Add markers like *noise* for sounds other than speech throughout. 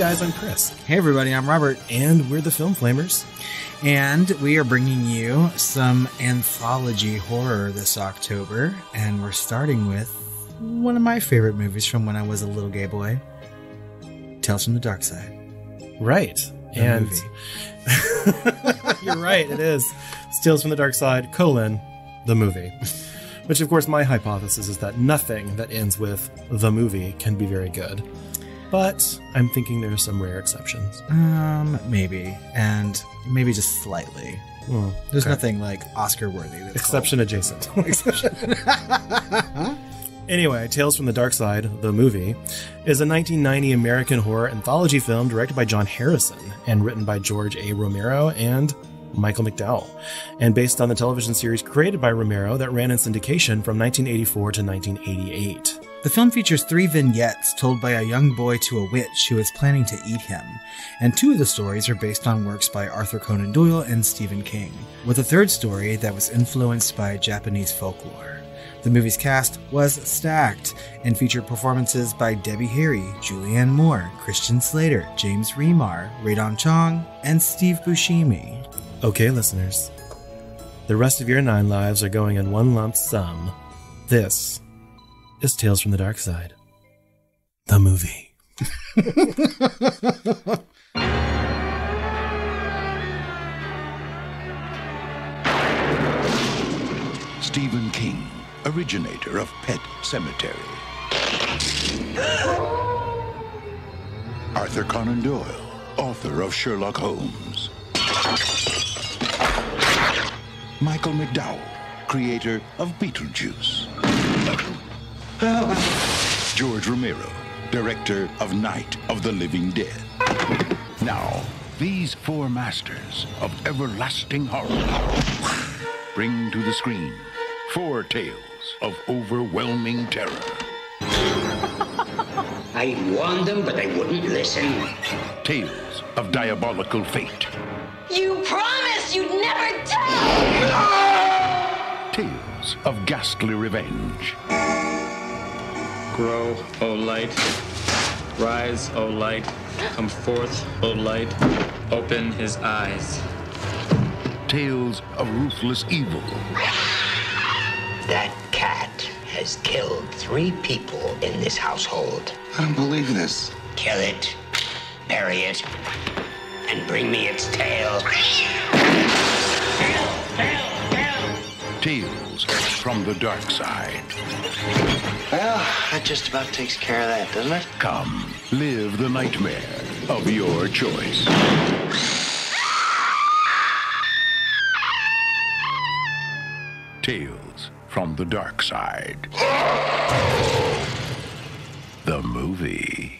Hey guys, I'm Chris. Hey everybody, I'm Robert. And we're the Film Flamers. And we are bringing you some anthology horror this October. And we're starting with one of my favorite movies from when I was a little gay boy Tales from the Dark Side. Right. The and movie. *laughs* you're right, it is. Tales from the Dark Side, colon, the movie. Which, of course, my hypothesis is that nothing that ends with the movie can be very good. But I'm thinking there are some rare exceptions. Um, maybe. And maybe just slightly. Hmm, There's okay. nothing like Oscar worthy. Exception adjacent. *laughs* Exception. *laughs* Anyway, Tales from the Dark Side, the movie, is a 1990 American horror anthology film directed by John Harrison and written by George A. Romero and Michael McDowell, and based on the television series created by Romero that ran in syndication from 1984 to 1988. The film features three vignettes told by a young boy to a witch who is planning to eat him, and two of the stories are based on works by Arthur Conan Doyle and Stephen King, with a third story that was influenced by Japanese folklore. The movie's cast was stacked and featured performances by Debbie Harry, Julianne Moore, Christian Slater, James Remar, Rae Dawn Chong, and Steve Buscemi. Okay, listeners, the rest of your nine lives are going in one lump sum. This is Tales from the Dark Side, the movie. *laughs* Stephen King, originator of Pet Sematary. Arthur Conan Doyle, author of Sherlock Holmes. Michael McDowell, creator of Beetlejuice. George Romero, director of Night of the Living Dead. Now, these four masters of everlasting horror bring to the screen four tales of overwhelming terror. *laughs* I warned them, but they wouldn't listen. Tales of diabolical fate. You promised you'd never tell! Tales of ghastly revenge. Grow, O light. Rise, O light. Come forth, O light. Open his eyes. Tales of ruthless evil. That cat has killed three people in this household. I don't believe this. Kill it, bury it, and bring me its tail. Tail, tail, tail. Tales from the dark side. Well, that just about takes care of that, doesn't it? Come, live the nightmare of your choice. Tales from the dark side. The movie.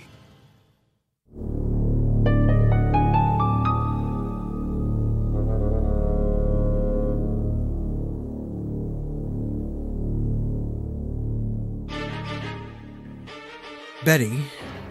Betty,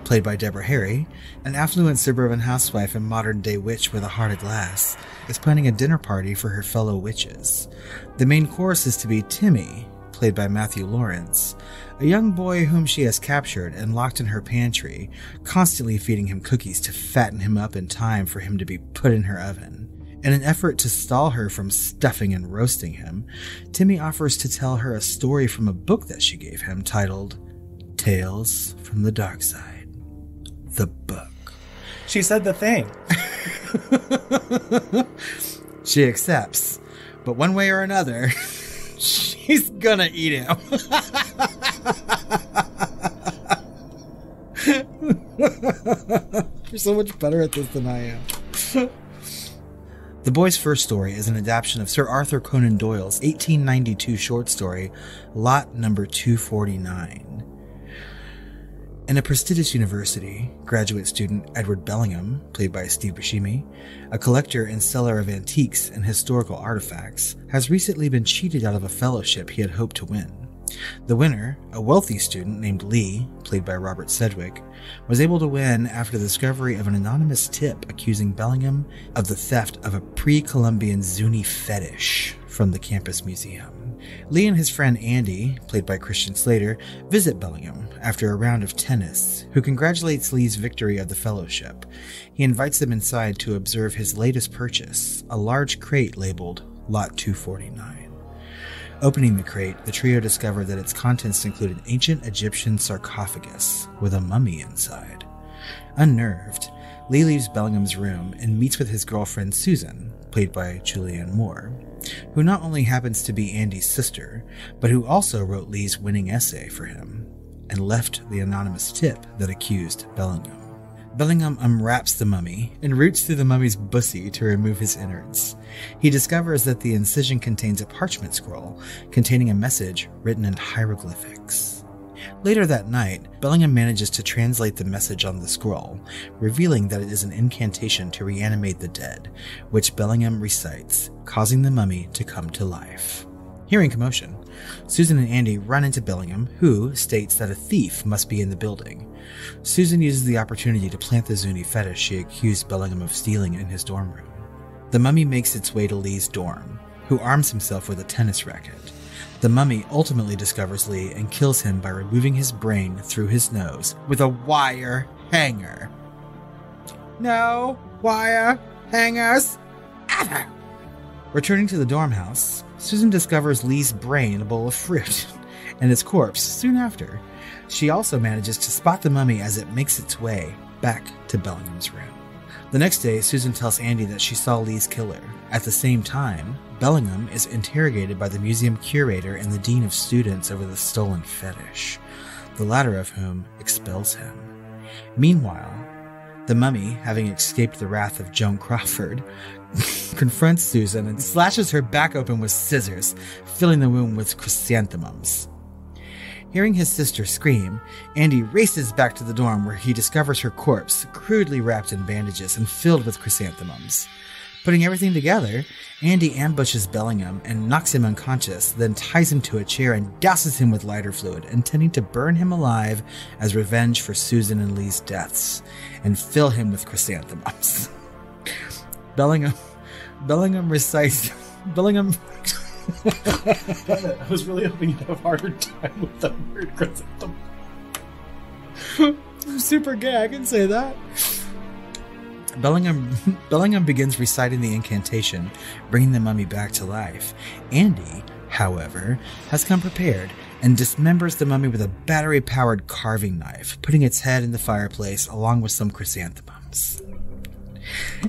played by Deborah Harry, an affluent suburban housewife and modern day witch with a heart of glass, is planning a dinner party for her fellow witches. The main course is to be Timmy, played by Matthew Lawrence, a young boy whom she has captured and locked in her pantry, constantly feeding him cookies to fatten him up in time for him to be put in her oven. In an effort to stall her from stuffing and roasting him, Timmy offers to tell her a story from a book that she gave him titled Tales from the Dark Side. The book. She said the thing. *laughs* She accepts, but one way or another, *laughs* she's gonna eat him. *laughs* You're so much better at this than I am. The boy's first story is an adaptation of Sir Arthur Conan Doyle's 1892 short story, Lot Number 249. In a prestigious university, graduate student Edward Bellingham, played by Steve Buscemi, a collector and seller of antiques and historical artifacts, has recently been cheated out of a fellowship he had hoped to win. The winner, a wealthy student named Lee, played by Robert Sedgwick, was able to win after the discovery of an anonymous tip accusing Bellingham of the theft of a pre Columbian Zuni fetish from the campus museum. Lee and his friend Andy, played by Christian Slater, visit Bellingham after a round of tennis, who congratulates Lee's victory of the fellowship. He invites them inside to observe his latest purchase, a large crate labeled Lot 249. Opening the crate, the trio discover that its contents include an ancient Egyptian sarcophagus with a mummy inside. Unnerved, Lee leaves Bellingham's room and meets with his girlfriend Susan, played by Julianne Moore, who not only happens to be Andy's sister, but who also wrote Lee's winning essay for him and left the anonymous tip that accused Bellingham. Bellingham unwraps the mummy and roots through the mummy's bussy to remove his innards. He discovers that the incision contains a parchment scroll containing a message written in hieroglyphics. Later that night, Bellingham manages to translate the message on the scroll, revealing that it is an incantation to reanimate the dead, which Bellingham recites, causing the mummy to come to life. Hearing commotion, Susan and Andy run into Bellingham, who states that a thief must be in the building. Susan uses the opportunity to plant the Zuni fetish she accused Bellingham of stealing in his dorm room. The mummy makes its way to Lee's dorm, who arms himself with a tennis racket. The mummy ultimately discovers Lee and kills him by removing his brain through his nose with a wire hanger. No wire hangers. ever! Returning to the dorm house, Susan discovers Lee's brain in a bowl of fruit *laughs* and his corpse soon after. She also manages to spot the mummy as it makes its way back to Bellingham's room. The next day, Susan tells Andy that she saw Lee's killer. At the same time, Bellingham is interrogated by the museum curator and the dean of students over the stolen fetish, the latter of whom expels him. Meanwhile, the mummy, having escaped the wrath of Joan Crawford, *laughs* confronts Susan and slashes her back open with scissors, filling the wound with chrysanthemums. Hearing his sister scream, Andy races back to the dorm where he discovers her corpse, crudely wrapped in bandages and filled with chrysanthemums. Putting everything together, Andy ambushes Bellingham and knocks him unconscious, then ties him to a chair and douses him with lighter fluid, intending to burn him alive as revenge for Susan and Lee's deaths, and fill him with chrysanthemums. *laughs* Bellingham Bellingham recites Bellingham *laughs* I was really hoping you'd have a harder time with the word chrysanthemum. *laughs* super gay, I can say that. Bellingham *laughs* Bellingham begins reciting the incantation, bringing the mummy back to life. Andy, however, has come prepared and dismembers the mummy with a battery-powered carving knife, putting its head in the fireplace along with some chrysanthemums. *laughs*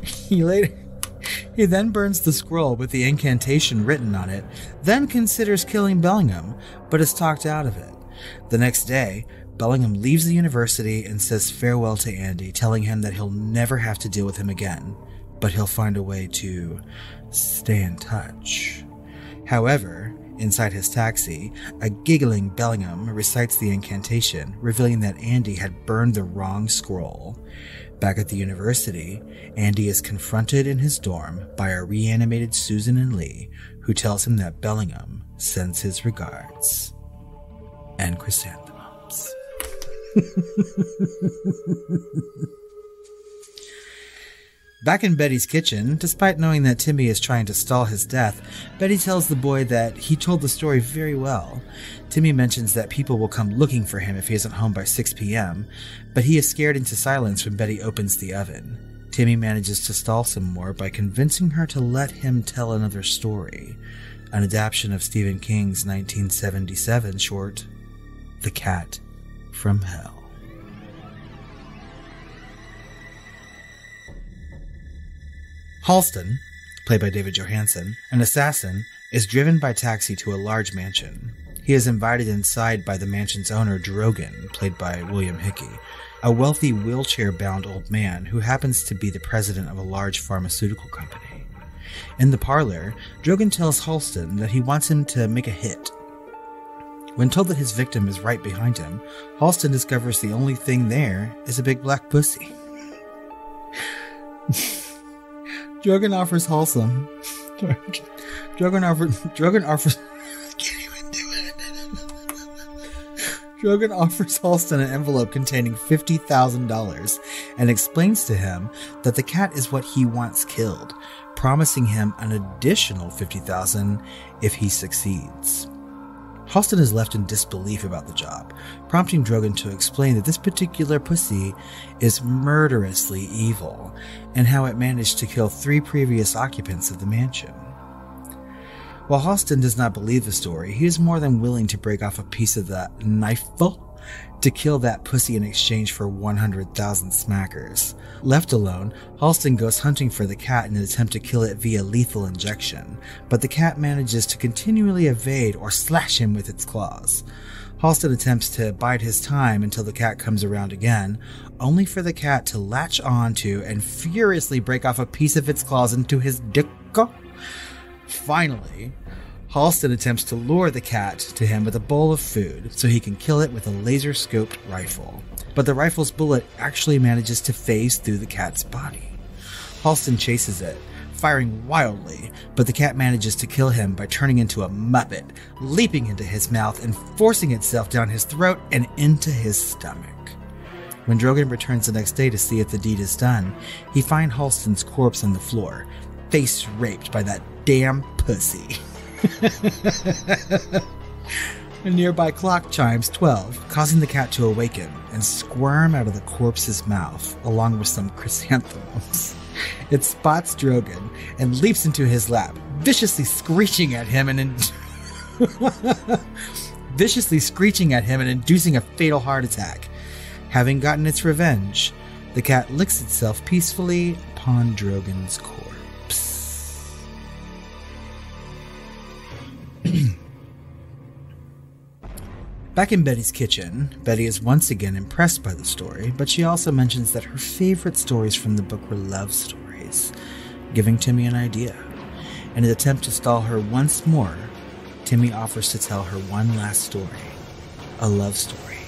He later he then burns the scroll with the incantation written on it, then considers killing Bellingham, but is talked out of it. The next day, Bellingham leaves the university and says farewell to Andy, telling him that he'll never have to deal with him again, but he'll find a way to stay in touch. However, inside his taxi, a giggling Bellingham recites the incantation, revealing that Andy had burned the wrong scroll. Back at the university, Andy is confronted in his dorm by a reanimated Susan and Lee, who tells him that Bellingham sends his regards. And chrysanthemums. *laughs* Back in Betty's kitchen, despite knowing that Timmy is trying to stall his death, Betty tells the boy that he told the story very well. Timmy mentions that people will come looking for him if he isn't home by 6 p.m., but he is scared into silence when Betty opens the oven. Timmy manages to stall some more by convincing her to let him tell another story, an adaptation of Stephen King's 1977 short, The Cat from Hell. Halston, played by David Johansen, an assassin, is driven by taxi to a large mansion. He is invited inside by the mansion's owner, Drogan, played by William Hickey, a wealthy wheelchair bound old man who happens to be the president of a large pharmaceutical company. In the parlor, Drogan tells Halston that he wants him to make a hit. When told that his victim is right behind him, Halston discovers the only thing there is a big black pussy. *laughs* Drogan offers Halston. *laughs* Drogan offers. Drogan offers. Drogan offers Halston an envelope containing $50,000 and explains to him that the cat is what he wants killed, promising him an additional 50,000 if he succeeds. Halston is left in disbelief about the job, prompting Drogan to explain that this particular pussy is murderously evil and how it managed to kill three previous occupants of the mansion. While Halston does not believe the story, he is more than willing to break off a piece of the knifeful to kill that pussy in exchange for 100,000 smackers. Left alone, Halston goes hunting for the cat in an attempt to kill it via lethal injection, but the cat manages to continually evade or slash him with its claws. Halston attempts to bide his time until the cat comes around again, only for the cat to latch onto and furiously break off a piece of its claws into his dick. Finally, Halston attempts to lure the cat to him with a bowl of food so he can kill it with a laser scoped rifle. But the rifle's bullet actually manages to phase through the cat's body. Halston chases it, firing wildly, but the cat manages to kill him by turning into a muppet, leaping into his mouth and forcing itself down his throat and into his stomach. When Drogan returns the next day to see if the deed is done, he finds Halston's corpse on the floor, face raped by that damn pussy. *laughs* *laughs* A nearby clock chimes 12, causing the cat to awaken and squirm out of the corpse's mouth, along with some chrysanthemums. *laughs* It spots Drogan and leaps into his lap, viciously screeching at him and in- *laughs* viciously screeching at him and inducing a fatal heart attack. Having gotten its revenge, the cat licks itself peacefully upon Drogan's corpse. *clears throat* Back in Betty's kitchen, Betty is once again impressed by the story, but she also mentions that her favorite stories from the book were love stories, giving Timmy an idea. In an attempt to stall her once more, Timmy offers to tell her one last story a love story.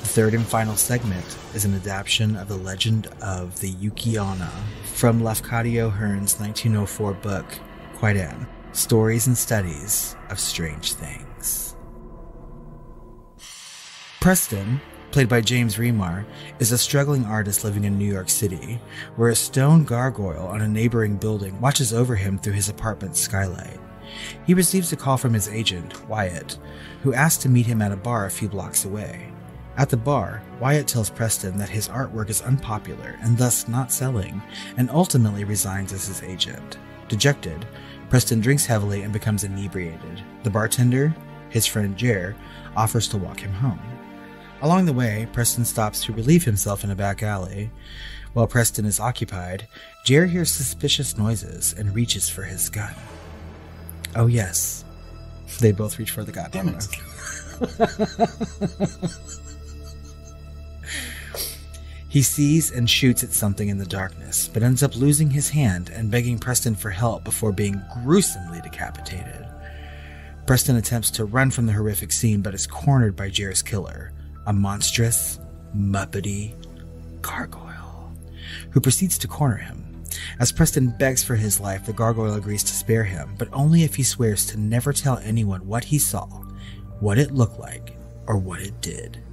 The third and final segment is an adaptation of the legend of the Yuki-onna from Lafcadio Hearn's 1904 book, Kwaidan Stories and Studies of Strange Things. Preston, played by James Remar, is a struggling artist living in New York City, where a stone gargoyle on a neighboring building watches over him through his apartment skylight. He receives a call from his agent, Wyatt, who asks to meet him at a bar a few blocks away. At the bar, Wyatt tells Preston that his artwork is unpopular and thus not selling, and ultimately resigns as his agent. Dejected, Preston drinks heavily and becomes inebriated. The bartender, his friend Jer, offers to walk him home. Along the way, Preston stops to relieve himself in a back alley. While Preston is occupied, Jer hears suspicious noises and reaches for his gun. Oh, yes. They both reach for the gun. Damn it. *laughs* He sees and shoots at something in the darkness, but ends up losing his hand and begging Preston for help before being gruesomely decapitated. Preston attempts to run from the horrific scene but is cornered by Jer's killer, a monstrous, muppety gargoyle, who proceeds to corner him. As Preston begs for his life, the gargoyle agrees to spare him, but only if he swears to never tell anyone what he saw, what it looked like, or what it did.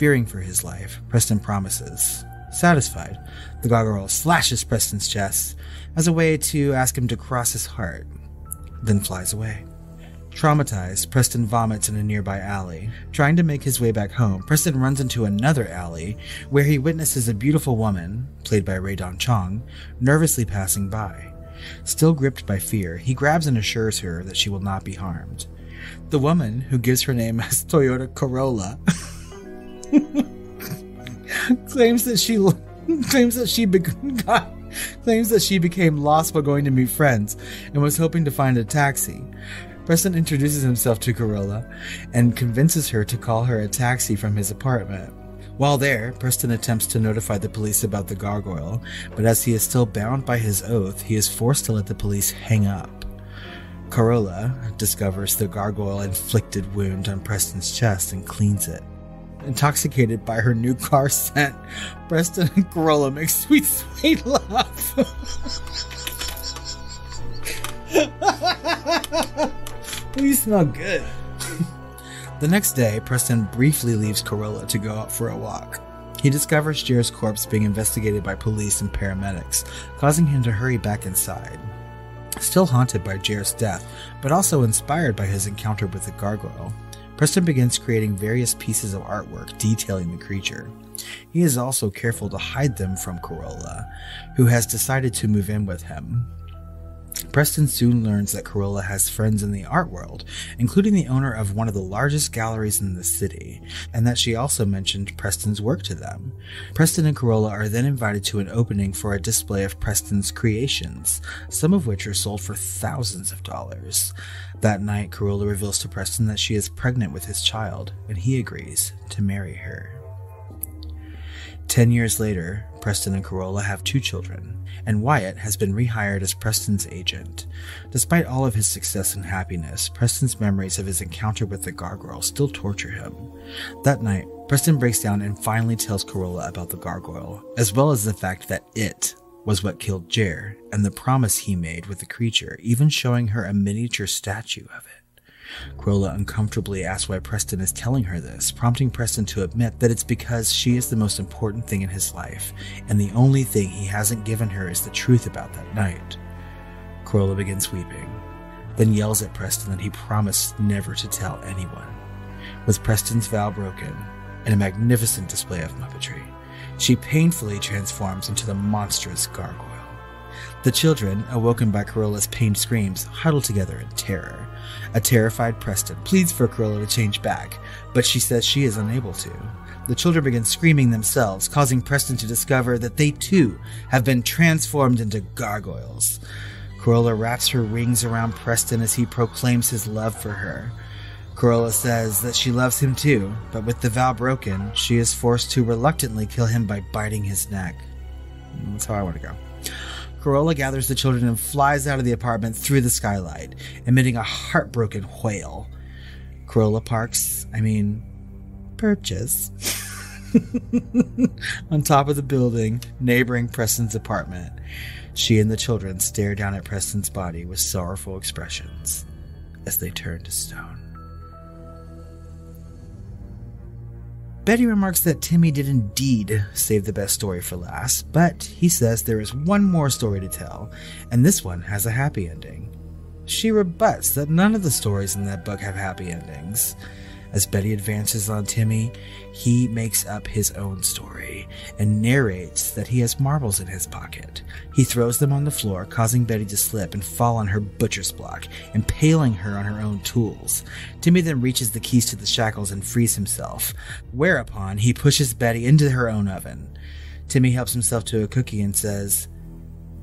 Fearing for his life, Preston promises. Satisfied, the gargoyle slashes Preston's chest as a way to ask him to cross his heart, then flies away. Traumatized, Preston vomits in a nearby alley. Trying to make his way back home, Preston runs into another alley where he witnesses a beautiful woman, played by Rae Dawn Chong, nervously passing by. Still gripped by fear, he grabs and assures her that she will not be harmed. The woman, who gives her name as Toyota Corolla, *laughs* *laughs* claims that she *laughs* claims that she be- *laughs* got, claims that she became lost while going to meet friends and was hoping to find a taxi. Preston introduces himself to Corolla and convinces her to call her a taxi from his apartment. While there, Preston attempts to notify the police about the gargoyle, but as he is still bound by his oath, he is forced to let the police hang up. Corolla discovers the gargoyle inflicted wound on Preston's chest and cleans it. Intoxicated by her new car scent, Preston and Corolla make sweet, sweet love. you smell good. the next day, Preston briefly leaves Corolla to go out for a walk. He discovers Jer's corpse being investigated by police and paramedics, causing him to hurry back inside. Still haunted by Jer's death, but also inspired by his encounter with the gargoyle, Preston begins creating various pieces of artwork detailing the creature. He is also careful to hide them from Corolla, who has decided to move in with him. Preston soon learns that Corolla has friends in the art world, including the owner of one of the largest galleries in the city, and that she also mentioned Preston's work to them. Preston and Corolla are then invited to an opening for a display of Preston's creations, some of which are sold for thousands of dollars. That night, Corolla reveals to Preston that she is pregnant with his child, and he agrees to marry her. Ten years later, Preston and Corolla have two children, and Wyatt has been rehired as Preston's agent. Despite all of his success and happiness, Preston's memories of his encounter with the gargoyle still torture him. That night, Preston breaks down and finally tells Corolla about the gargoyle, as well as the fact that it was what killed Jer and the promise he made with the creature, even showing her a miniature statue of it. Corolla uncomfortably asks why Preston is telling her this, prompting Preston to admit that it's because she is the most important thing in his life, and the only thing he hasn't given her is the truth about that night. Corolla begins weeping, then yells at Preston that he promised never to tell anyone. With Preston's vow broken and a magnificent display of Muppetry, she painfully transforms into the monstrous gargoyle. The children, awoken by Corolla's pained screams, huddle together in terror. A terrified Preston pleads for Corolla to change back, but she says she is unable to. The children begin screaming themselves, causing Preston to discover that they too have been transformed into gargoyles. Corolla wraps her rings around Preston as he proclaims his love for her. Corolla says that she loves him too, but with the vow broken, she is forced to reluctantly kill him by biting his neck. That's how I want to go. Corolla gathers the children and flies out of the apartment through the skylight, emitting a heartbroken wail. Corolla parks, I mean, perches, *laughs* on top of the building neighboring Preston's apartment. She and the children stare down at Preston's body with sorrowful expressions as they turn to stone. Betty remarks that Timmy did indeed save the best story for last, but he says there is one more story to tell, and this one has a happy ending. She rebuts that none of the stories in that book have happy endings. As Betty advances on Timmy, he makes up his own story and narrates that he has marbles in his pocket. He throws them on the floor, causing Betty to slip and fall on her butcher's block, impaling her on her own tools. Timmy then reaches the keys to the shackles and frees himself, whereupon he pushes Betty into her own oven. Timmy helps himself to a cookie and says,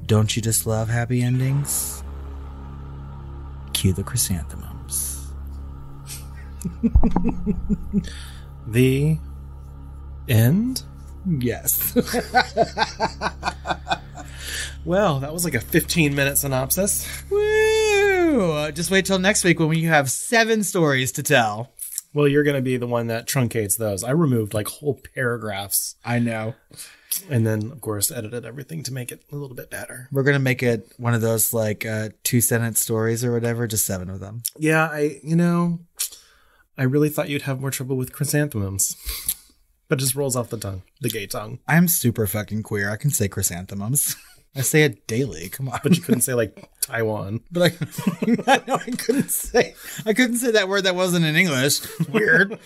Don't you just love happy endings? Cue the chrysanthemums. *laughs* The end? Yes. *laughs* Well, that was like a 15 minute synopsis. Woo! Just wait till next week when we have seven stories to tell. Well, you're going to be the one that truncates those. I removed like whole paragraphs I know. and then, of course, edited everything to make it a little bit better. We're gonna make it one of those like uh, two sentence stories or whatever, just seven of them. Yeah, I, you know, I really thought you'd have more trouble with chrysanthemums, *laughs* but it just rolls off the tongue, the gay tongue. I'm super fucking queer. I can say chrysanthemums. *laughs* I say it daily. Come on. But you couldn't say like Taiwan. *laughs* But I, I know I couldn't say I couldn't say that word that wasn't in English. Weird.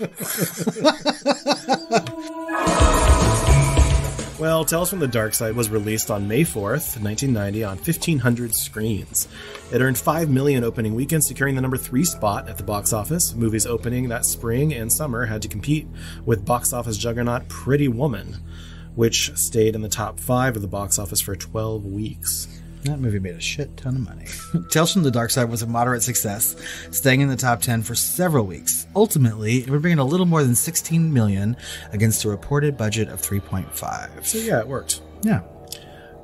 Well, Tales from the Dark Side was released on May 4th, 1990 on 1500 screens. It earned 5 million opening weekend, securing the number 3 spot at the box office. Movies opening that spring and summer had to compete with box office juggernaut Pretty Woman, which stayed in the top 5 of the box office for 12 weeks. That movie made a shit ton of money. *laughs* Tales from the Dark Side was a moderate success, staying in the top 10 for several weeks. Ultimately, it would bring in a little more than 16 million against a reported budget of 3.5. So yeah, it worked. Yeah.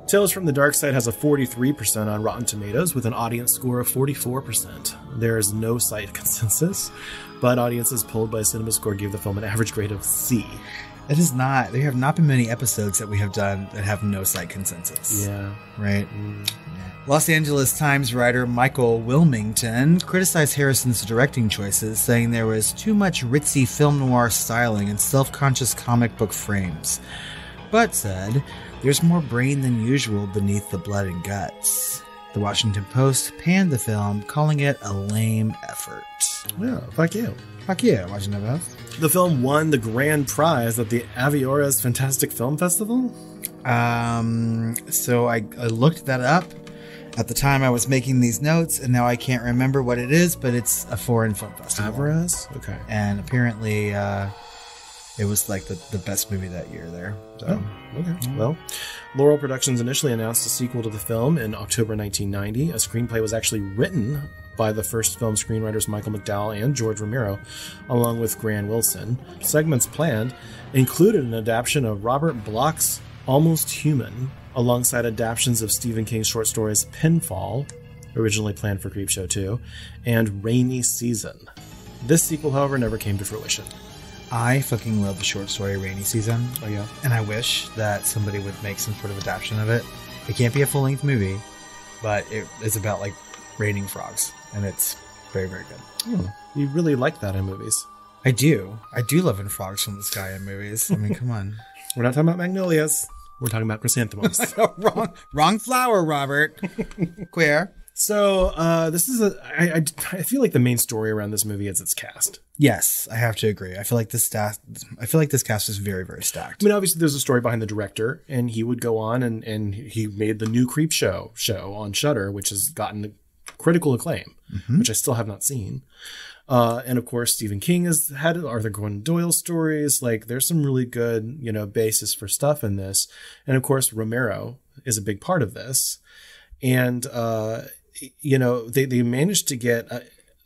Tales from the Dark Side has a 43% on Rotten Tomatoes with an audience score of 44%. There is no site *laughs* consensus, but audiences polled by CinemaScore gave the film an average grade of C. It is not. There have not been many episodes that we have done that have no site consensus. Yeah. Right? Mm. Los Angeles Times writer Michael Wilmington criticized Harrison's directing choices, saying there was too much ritzy film noir styling and self conscious comic book frames, but said there's more brain than usual beneath the blood and guts. The Washington Post panned the film, calling it a lame effort. Yeah, fuck you. Fuck yeah, Washington Post. The film won the grand prize at the Aviora's Fantastic Film Festival. Um, so I, I looked that up. At the time, I was making these notes, and now I can't remember what it is, but it's a foreign film festival. Aviora's? Okay. And apparently, uh, it was like the, the best movie that year there. So, Oh, okay. Mm-hmm. Well, Laurel Productions initially announced a sequel to the film in October 1990. A screenplay was actually written by the first film screenwriters Michael McDowell and George Romero, along with Gran Wilson. Segments planned included an adaptation of Robert Bloch's Almost Human, alongside adaptations of Stephen King's short stories Pinfall, originally planned for Creepshow 2, and Rainy Season. This sequel, however, never came to fruition. I fucking love the short story Rainy Season. Oh, yeah? And I wish that somebody would make some sort of adaptation of it. It can't be a full length movie, but it is about like raining frogs, and it's very, very good. Oh, you really like that in movies. I do. I do love in frogs from the sky in movies. I mean, come on. *laughs* We're not talking about magnolias. We're talking about chrysanthemums. *laughs* wrong, wrong flower, Robert. *laughs* Queer. So uh, this is a. I, I, I feel like the main story around this movie is its cast. Yes, I have to agree. I feel like this staff. I feel like this cast is very, very stacked. I mean, obviously, there's a story behind the director, and he would go on and and he made the new Creep Show show on Shudder, which has gotten critical acclaim, which I still have not seen. Uh, and of course, Stephen King has had Arthur Conan Doyle stories. Like, there's some really good, you know, basis for stuff in this. And of course, Romero is a big part of this. And, uh, you know, they, they managed to get, uh,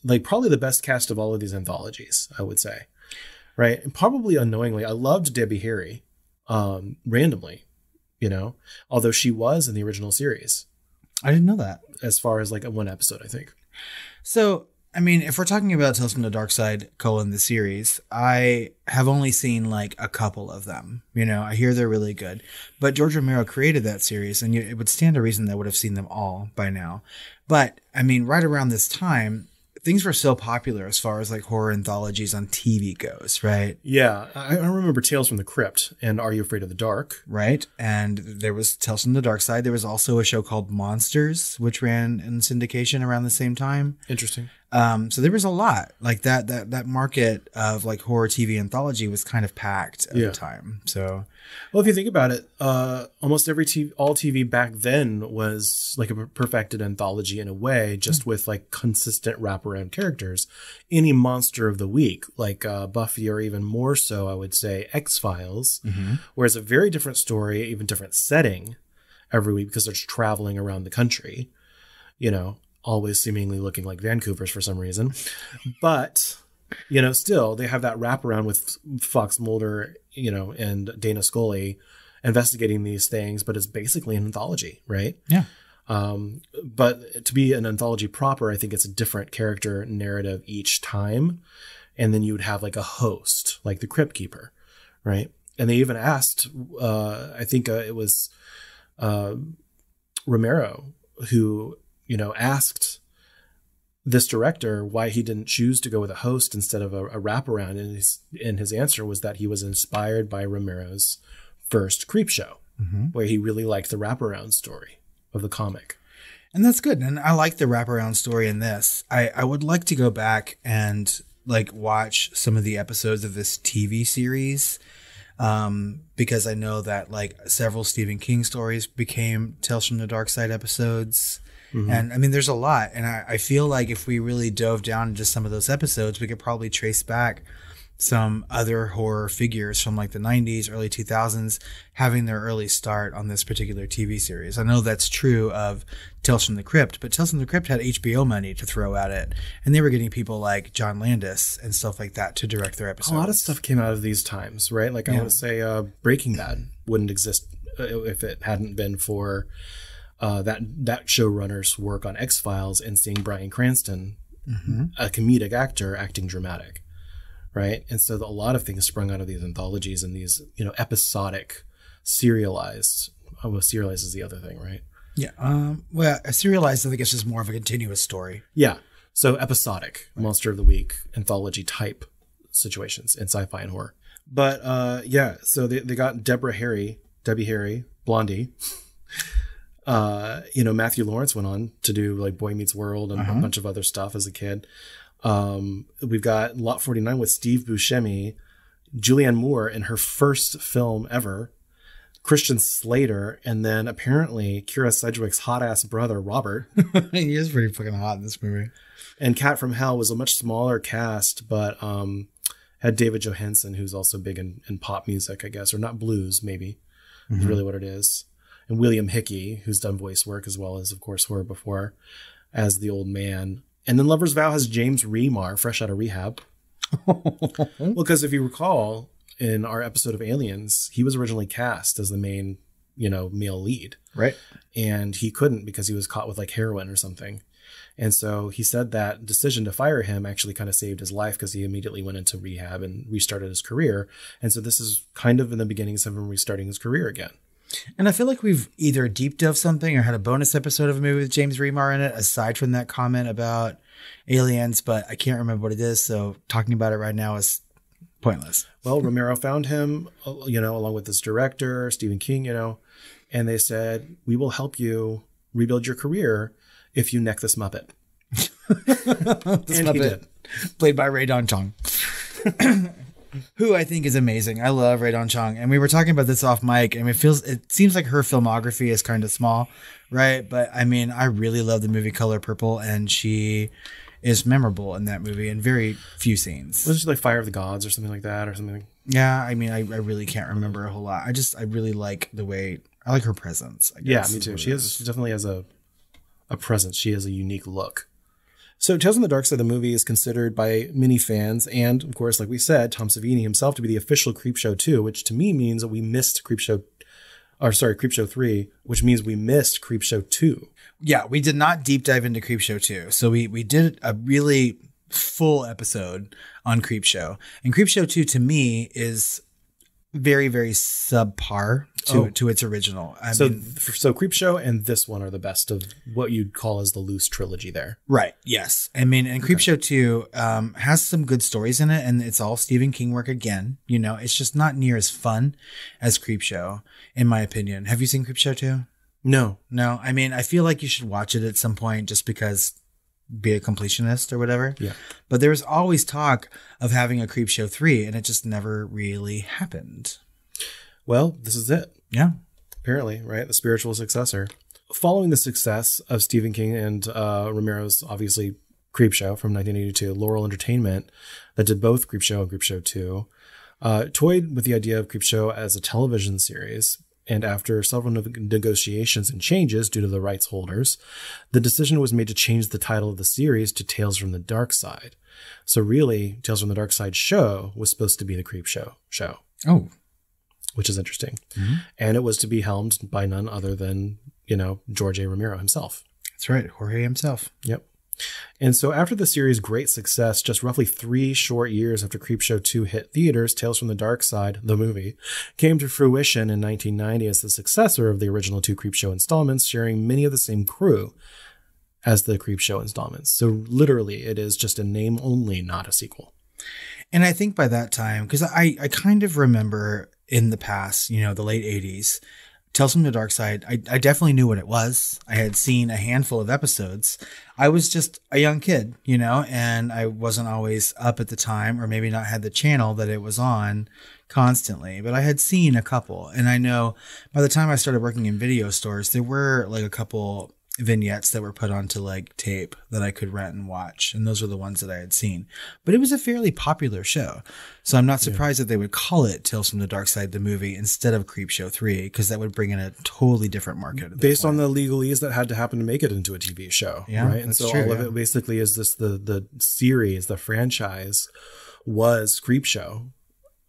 like, probably the best cast of all of these anthologies, I would say. Right. And probably unknowingly, I loved Debbie Harry um, randomly, you know, although she was in the original series I didn't know that. as far as like a one episode, I think. So, I mean, if we're talking about Tales from the Dark Side, colon the series, I have only seen like a couple of them. You know, I hear they're really good, but George Romero created that series, and it would stand to reason that I would have seen them all by now. But I mean, right around this time, things were so popular as far as like horror anthologies on TV goes, right? Yeah, I, I remember Tales from the Crypt and Are You Afraid of the Dark? Right. And there was Tales from the Dark Side. There was also a show called Monsters, which ran in syndication around the same time. Interesting. Um, so there was a lot like that. That that market of like horror TV anthology was kind of packed at Yeah. the time. So Well, if you think about it, uh, almost every TV, all TV back then was like a perfected anthology in a way, just with like consistent wraparound characters. Any monster of the week, like uh, Buffy, or even more so, I would say X Files, where it's a very different story, even different setting every week because they're just traveling around the country. You know, always seemingly looking like Vancouver's for some reason, but you know, still they have that wraparound with Fox Mulder, you know, and Dana Scully investigating these things, but it's basically an anthology, right? yeah, Um, but to be an anthology proper, I think it's a different character narrative each time. And then you would have like a host, like the Crypt Keeper, right? And they even asked, uh, I think uh, it was uh, Romero who, you know, asked this director why he didn't choose to go with a host instead of a, a wraparound. And his, and his answer was that he was inspired by Romero's first Creep Show, where he really liked the wraparound story of the comic. and that's good. And I like the wraparound story in this. I I would like to go back and like watch some of the episodes of this TV series. Um, because I know that like several Stephen King stories became Tales from the Dark Side episodes. And I mean, there's a lot. And I, I feel like if we really dove down into some of those episodes, we could probably trace back some other horror figures from like the 90s, early 2000s having their early start on this particular TV series. I know that's true of Tales from the Crypt, but Tales from the Crypt had HBO money to throw at it. And they were getting people like John Landis and stuff like that to direct their episodes. A lot of stuff came out of these times, right? Like I Yeah. want to say, uh, Breaking Bad wouldn't exist uh, if it hadn't been for uh, that that showrunner's work on X Files and seeing Bryan Cranston, a comedic actor, acting dramatic, right? And so the, a lot of things sprung out of these anthologies and these, you know, episodic, serialized. Oh, well, serialized is the other thing, right? Yeah. Um, well, a serialized, I think it's just more of a continuous story. Yeah. So episodic, monster of the week, anthology type situations in sci-fi and horror. But uh, yeah, so they, they got Deborah Harry, Debbie Harry, Blondie. Uh, you know, Matthew Lawrence went on to do like Boy Meets World and a bunch of other stuff as a kid. Um, we've got Lot 49 with Steve Buscemi, Julianne Moore in her first film ever, Christian Slater, and then apparently Kyra Sedgwick's hot ass brother, Robert. *laughs* he is pretty fucking hot in this movie. and Cat from Hell was a much smaller cast, but um, had David Johansen, who's also big in, in pop music, I guess, or not blues, maybe, is really what it is. And William Hickey, who's done voice work as well as, of course, horror before, as the old man. And then Lover's Vow has James Remar, fresh out of rehab. *laughs* well, because if you recall, in our episode of Aliens, he was originally cast as the main, you know, male lead Right. and he couldn't because he was caught with like heroin or something. And so he said that decision to fire him actually kind of saved his life because he immediately went into rehab and restarted his career. And so this is kind of in the beginnings of him restarting his career again. And I feel like we've either deep dove something or had a bonus episode of a movie with James Remar in it, aside from that comment about aliens, but I can't remember what it is. So talking about it right now is pointless. Well, Romero found him, you know, along with this director, Stephen King, you know, and they said, We will help you rebuild your career if you neck this Muppet. *laughs* This And he Muppet, did. played by Rae Dawn Chong. *laughs* Who I think is amazing. I love Rae Dawn Chong. And we were talking about this off mic, and it feels it seems like her filmography is kind of small, right? But I mean, I really love the movie Color Purple, and she is memorable in that movie in very few scenes. Was it like Fire of the Gods or something like that or something? Yeah, I mean, I, I really can't remember a whole lot. I just I really like the way I like her presence. I Yeah, me too. She has she definitely has a a presence. She has a unique look. So Tales from the Dark Side, the movie, is considered by many fans, and of course, like we said, Tom Savini himself to be the official Creepshow 2, which to me means that we missed Creepshow, or sorry, Creepshow 3, which means we missed Creepshow 2. Yeah, we did not deep dive into Creepshow 2. So we we did a really full episode on Creepshow. And Creepshow 2 to me is very very subpar to Oh. to its original. I So, mean, so Creepshow and this one are the best of what you'd call as the loose trilogy there. Right. Yes. I mean, and Creepshow 2 um, has some good stories in it, and it's all Stephen King work again. You know, it's just not near as fun as Creepshow, in my opinion. Have you seen Creepshow 2? No, No. I mean, I feel like you should watch it at some point just because be a completionist or whatever. Yeah. But there was always talk of having a Creepshow 3, and it just never really happened. well, this is it. Yeah. apparently, right? The spiritual successor. Following the success of Stephen King and uh, Romero's obviously Creepshow from 1982, Laurel Entertainment, that did both Creepshow and Creepshow 2, uh, toyed with the idea of Creepshow as a television series. And after several negotiations and changes due to the rights holders, the decision was made to change the title of the series to Tales from the Dark Side. So really, Tales from the Dark Side show was supposed to be the Creep show show. Oh. which is interesting. Mm-hmm. And it was to be helmed by none other than, you know, George A. Romero himself. That's right. Jorge himself. Yep. And so after the series' great success, just roughly three short years after Creepshow 2 hit theaters, Tales from the Dark Side, the movie, came to fruition in 1990 as the successor of the original two Creepshow installments, sharing many of the same crew as the Creepshow installments. So literally, it is just a name only, not a sequel. And I think by that time, because I, I kind of remember in the past, you know, the late 80s, Tales from the Dark Side, I, I definitely knew what it was. I had seen a handful of episodes. I was just a young kid, you know, and I wasn't always up at the time, or maybe not had the channel that it was on constantly, but I had seen a couple. And I know by the time I started working in video stores, there were like a couple vignettes that were put onto like tape that I could rent and watch. And those were the ones that I had seen. But it was a fairly popular show. So I'm not surprised that they would call it Tales from the Dark Side the movie instead of Creepshow 3 because that would bring in a totally different market. based point. on the legalese that had to happen to make it into a TV show, Yeah, right? And so true, all of it basically is this the the series, the franchise was Creepshow.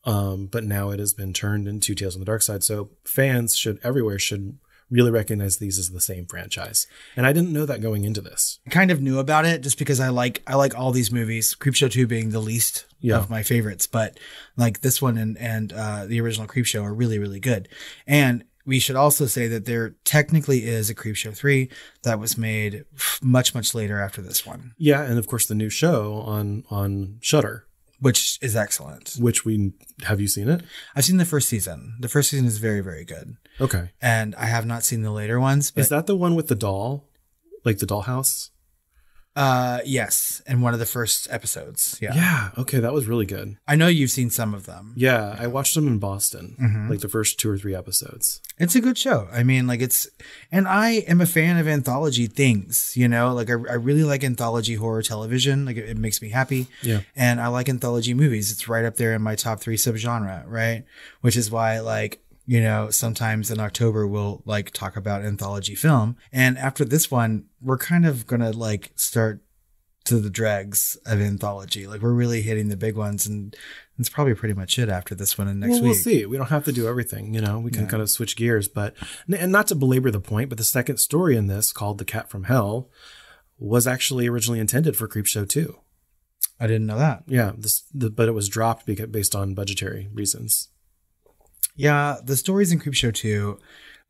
Um, but now it has been turned into Tales from the Dark Side. So fans should everywhere should really recognize these as the same franchise. And I didn't know that going into this. I kind of knew about it just because I like I like all these movies. Creepshow 2 being the least Yeah. of my favorites, but like this one and and uh, the original Creepshow are really really good. And we should also say that there technically is a Creepshow 3 that was made much much later after this one, Yeah, and of course the new show on on Shudder, which is excellent. which we have you seen it? I've seen the first season. The first season is very very good. Okay. And I have not seen the later ones, but Is that the one with the doll? Like the dollhouse? Uh yes, in one of the first episodes. Yeah. Yeah. Okay, that was really good. I know you've seen some of them. Yeah, I watched them in Boston, Mm-hmm. like the first two or three episodes. It's a good show. I mean, like it's, and I am a fan of anthology things. You know, like I, I really like anthology horror television. Like it, it makes me happy. Yeah. And I like anthology movies. It's right up there in my top three subgenre. Right. Which is why, like, you know, sometimes in October we'll like talk about anthology film. And after this one, we're kind of gonna like start to the dregs of anthology. Like we're really hitting the big ones, and it's probably pretty much it after this one and next well, we'll week. see. We don't have to do everything, you know. We can kind of switch gears, but and not to belabor the point, but the second story in this, called "The Cat from Hell," was actually originally intended for Creepshow 2. I didn't know that. Yeah, this, the, but it was dropped because, based on budgetary reasons. Yeah, the stories in Creepshow 2,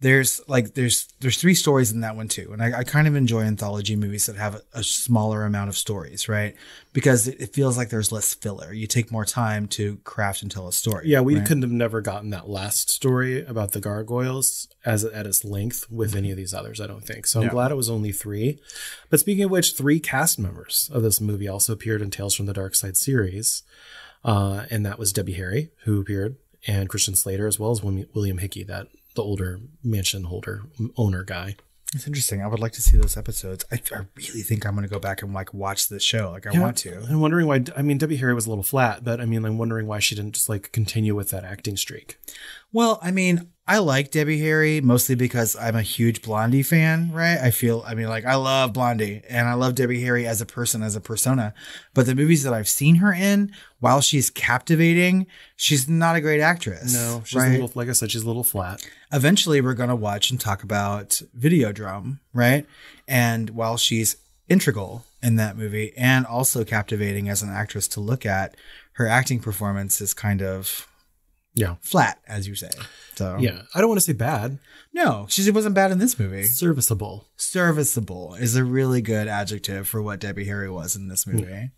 there's like there's there's three stories in that one too. And I, I kind of enjoy anthology movies that have a, a smaller amount of stories, right? Because it, it feels like there's less filler. You take more time to craft and tell a story. Yeah, we right? couldn't have never gotten that last story about the gargoyles as at its length with any of these others. I don't think so. I'm glad it was only three. But speaking of which, three cast members of this movie also appeared in Tales from the Dark Side series, uh, and that was Debbie Harry who appeared, and Christian Slater as well as William William Hickey, that the older mansion holder owner guy. It's interesting. I would like to see those episodes. I, I really think I'm going to go back and like watch this show. Like I want to. I'm wondering why. I mean, Debbie Harry was a little flat, but I mean, I'm wondering why she didn't just like continue with that acting streak. Well, I mean, I like Debbie Harry mostly because I'm a huge Blondie fan, right? I feel, I mean, like I love Blondie and I love Debbie Harry as a person, as a persona. But the movies that I've seen her in, while she's captivating, she's not a great actress. No, she's right? a little, like I said, she's a little flat. Eventually, we're going to watch and talk about Videodrome, right? And while she's integral in that movie and also captivating as an actress to look at, her acting performance is kind of Yeah, flat, as you say. So yeah. I don't want to say bad. no, she wasn't bad in this movie. Serviceable. Serviceable is a really good adjective for what Debbie Harry was in this movie.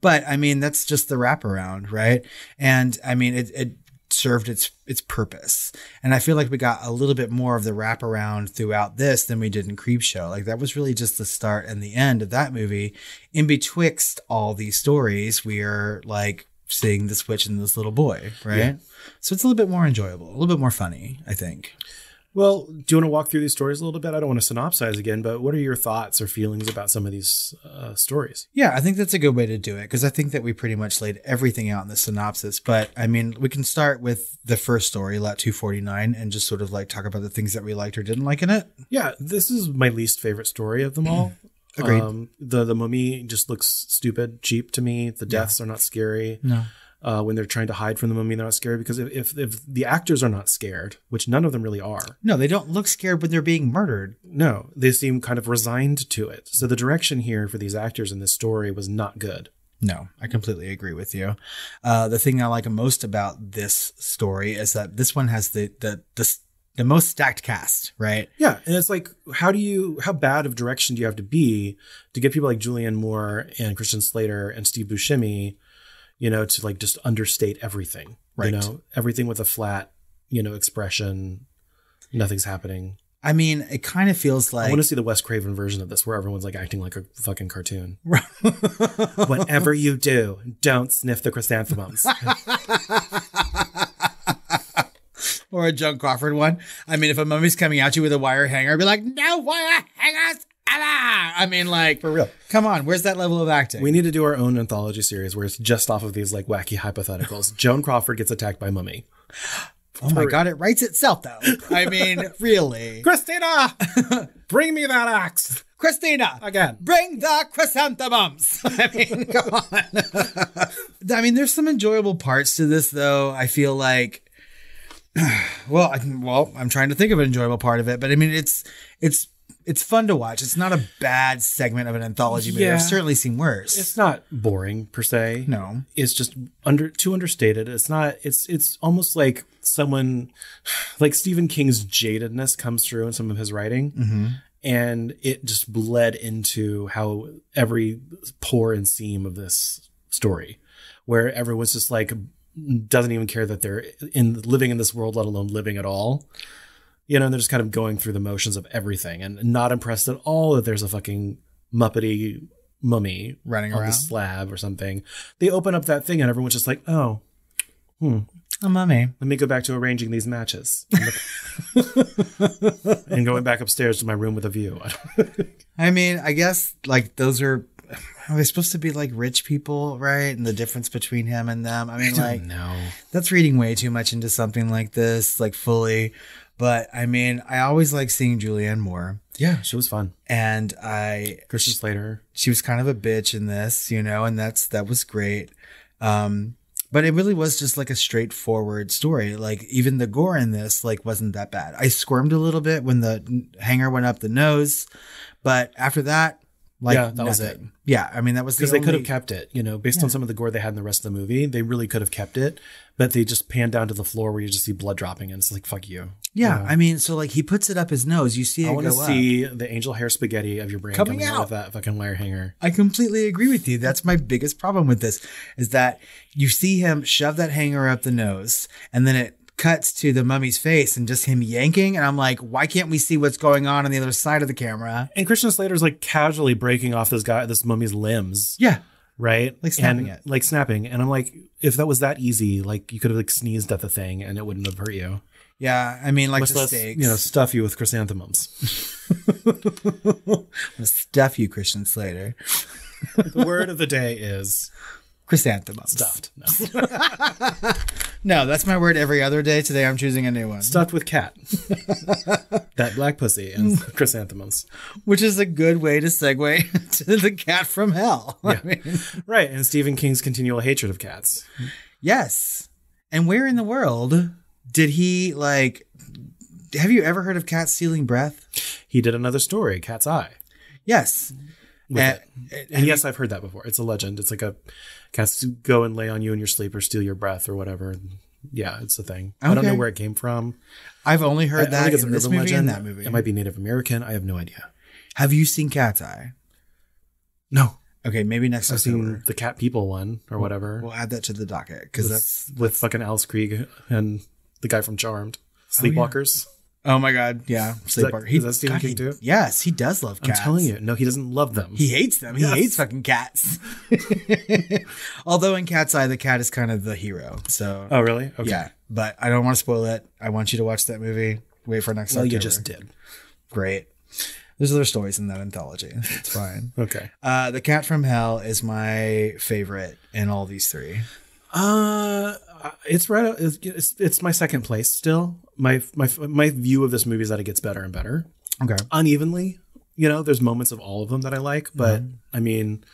But I mean, that's just the wraparound, right? And I mean, it, it served its its purpose. And I feel like we got a little bit more of the wraparound throughout this than we did in Creepshow. Like that was really just the start and the end of that movie. In betwixt all these stories, we are like seeing the switch in this little boy, right? Yeah. So it's a little bit more enjoyable, a little bit more funny, I think. Well, do you want to walk through these stories a little bit? I don't want to synopsize again, but what are your thoughts or feelings about some of these uh, stories? Yeah, I think that's a good way to do it because I think that we pretty much laid everything out in the synopsis. But I mean, we can start with the first story, Lot 249, and just sort of like talk about the things that we liked or didn't like in it. Yeah, this is my least favorite story of them all. Agreed. Um, the the mummy just looks stupid, cheap to me. The deaths are not scary. No. Uh, when they're trying to hide from the mummy, they're not scary because if, if if the actors are not scared, which none of them really are, No, they don't look scared when they're being murdered. no, they seem kind of resigned to it. So the direction here for these actors in this story was not good. No, I completely agree with you. Uh, the thing I like most about this story is that this one has the the the, the most stacked cast, right? Yeah, and it's like, how do you, how bad of direction do you have to be to get people like Julianne Moore and Christian Slater and Steve Buscemi, you know, to like just understate everything, Right. You know, everything with a flat, you know, expression, nothing's happening. I mean, it kind of feels like I want to see the Wes Craven version of this, where everyone's like acting like a fucking cartoon. *laughs* Whatever you do, don't sniff the chrysanthemums. *laughs* or a Joan Crawford one. I mean, if a mummy's coming at you with a wire hanger, I'd be like, no wire hangers. Allah! I mean, like, For real. Come on, where's that level of acting? We need to do our own anthology series where it's just off of these like wacky hypotheticals. *laughs* Joan Crawford gets attacked by mummy. oh my god, it writes itself though. *laughs* I mean, really, Christina, *laughs* bring me that axe Christina, again. bring the chrysanthemums. I mean, come on. I mean, there's some enjoyable parts to this, though. I feel like *sighs* Well, I, well, I'm trying to think of an enjoyable part of it, but I mean, it's it's it's fun to watch. It's not a bad segment of an anthology movie. Yeah. I've certainly seen worse. It's not boring per se. No. It's just under too understated. It's not it's it's almost like someone like Stephen King's jadedness comes through in some of his writing. Mm-hmm. And it just bled into how every pore and seam of this story, where everyone's just like doesn't even care that they're in living in this world, let alone living at all. You know, and they're just kind of going through the motions of everything and not impressed at all that there's a fucking muppety mummy Running on around. the slab or something. They open up that thing and everyone's just like, oh, hmm. a mummy. let me go back to arranging these matches. and *laughs* going back upstairs to my room with a view. *laughs* I mean, I guess like those are are they supposed to be like rich people, right? And the difference between him and them. I mean, like no. that's reading way too much into something like this, like fully. But I mean, I always like seeing Julianne Moore, Yeah, she was fun. and I Christian Slater. she was kind of a bitch in this, you know, and that's that was great. Um, but it really was just like a straightforward story. Like even the gore in this like wasn't that bad. I squirmed a little bit when the hanger went up the nose, but after that, like Yeah, that was it. Yeah, I mean that was the Because they could have kept it, you know, based on some of the gore they had in the rest of the movie, they really could have kept it. But they just pan down to the floor where you just see blood dropping and it's like, fuck you. Yeah, I mean, so like he puts it up his nose. You see it I want to up. see the angel hair spaghetti of your brain Coming coming, out. out. of that fucking wire hanger. I completely agree with you. That's my biggest problem with this is that you see him shove that hanger up the nose and then it cuts to the mummy's face and just him yanking. And I'm like, why can't we see what's going on on the other side of the camera? And Christian Slater's like casually breaking off this guy, this mummy's limbs, Yeah. right? Like snapping And, it. Like snapping. And I'm like, if that was that easy, like you could have like sneezed at the thing and it wouldn't have hurt you. Yeah. I mean, like Much the less, steaks. you know, stuff you with chrysanthemums. *laughs* I'm stuff you, Christian Slater. *laughs* the word of the day is Chrysanthemums. stuffed. No. *laughs* No, that's my word every other day. Today I'm choosing a new one, stuffed with cat. *laughs* that black pussy and chrysanthemums. which is a good way to segue *laughs* to the cat from hell. I mean, Right. And Stephen King's continual hatred of cats. Yes. And where in the world did he like have you ever heard of cats stealing breath? He did another story, Cat's Eye. Yes. Uh, uh, and- And yes, I've heard that before. It's a legend. It's like a cats go and lay on you in your sleep or steal your breath or whatever. Yeah, it's a thing. I don't know where it came from. I've only heard I that think it's in an this urban movie legend. and that movie. It might be Native American. I have no idea. Have you seen Cat's Eye? No, Okay, maybe next I've October. seen the Cat People one or whatever. We'll add that to the docket because that's with fucking Alice Krige and the guy from Charmed. Oh, Sleepwalkers. oh my god, yeah. that- Sleepwalker. is that Stephen God, King he- too? Yes, he does love I'm telling you, no, he doesn't love them. He hates them. He Yes. hates fucking cats. *laughs* Although in Cat's Eye, the cat is kind of the hero. So oh, really? Okay. yeah, but I don't want to spoil it. I want you to watch that movie. Wait for next Well, October. you just did. great. There's other stories in that anthology. It's fine. *laughs* Okay. Uh, the Cat from Hell is my favorite in all these three. Uh, it's right. It's, it's it's my second place still. My my my view of this movie is that it gets better and better, Okay. unevenly. You know, there's moments of all of them that I like, but Mm-hmm. I mean,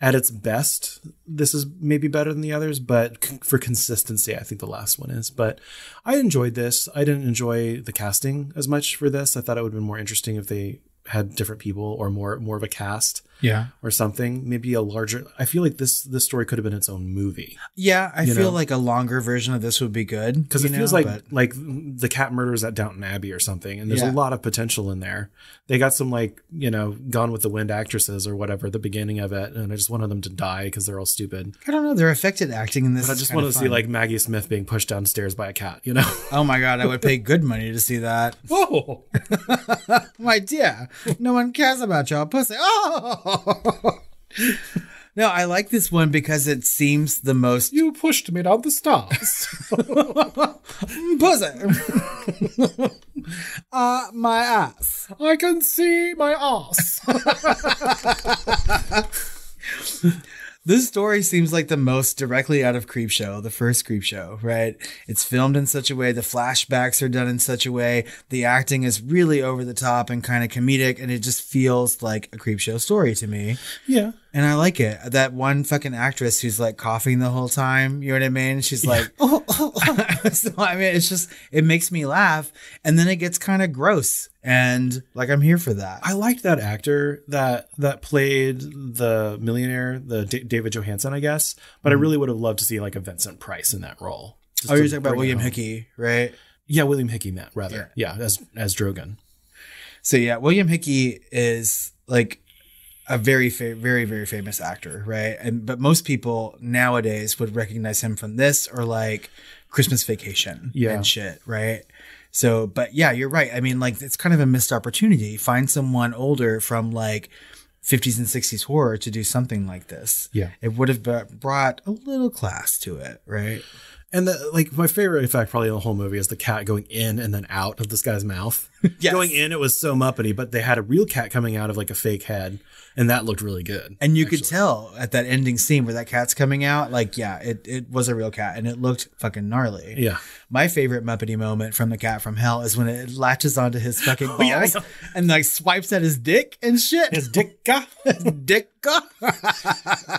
at its best, this is maybe better than the others. But c- for consistency, I think the last one is. But I enjoyed this. I didn't enjoy the casting as much for this. I thought it would have been more interesting if they had different people or more more of a cast Yeah. or something. Maybe a larger. I feel like this this story could have been its own movie. Yeah, I feel know? like a longer version of this would be good because you it feels like but- like the cat murders at Downton Abbey or something, and there's Yeah. a lot of potential in there. They got some like you know Gone with the Wind actresses or whatever at the beginning of it, and I just wanted them to die because they're all stupid. I don't know. They're affected acting in this. But I just kinda wanted to see like Maggie Smith being pushed downstairs by a cat, you know? Oh my god, I would pay good money to see that. *laughs* Oh, *laughs* My dear, no one cares about your pussy. Oh. *laughs* No, I like this one because it seems the most you pushed me down the stairs. *laughs* pussy. *laughs* uh, my ass. I can see my ass. This story seems like the most directly out of Creepshow, the first Creepshow, right? It's filmed in such a way, the flashbacks are done in such a way, the acting is really over the top and kind of comedic, and it just feels like a Creepshow story to me. yeah, And I like it. That one fucking actress who's like coughing the whole time. You know what I mean? She's like, oh, oh, oh. so, I mean, it's just, it makes me laugh. And then it gets kind of gross. And like, I'm here for that. I liked that actor that that played the millionaire, the D- David Johansen, I guess. But I mm-hmm. really would have loved to see like a Vincent Price in that role. Oh, you're talking about William home. Hickey, right? Yeah, William Hickey, Matt, rather. Yeah, as as Drogan. So yeah, William Hickey is like a very fa- very very famous actor, right? And but most people nowadays would recognize him from this or like Christmas Vacation Yeah. and shit, right? So, but yeah, you're right. I mean, like it's kind of a missed opportunity. Find someone older from like 50s and 60s horror to do something like this. Yeah. It would have brought a little class to it, right? And the, like my favorite effect probably in the whole movie is the cat going in and then out of this guy's mouth. *laughs* Yes. Going in, it was so muppety, but they had a real cat coming out of like a fake head, and that looked really good. And you could tell at that ending scene where that cat's coming out, like, yeah, it, it was a real cat and it looked fucking gnarly. Yeah. My favorite Muppety moment from the cat from hell is when it latches onto his fucking balls *laughs* oh, yeah, I and like swipes at his dick and shit. His dick. *laughs* dick. *laughs*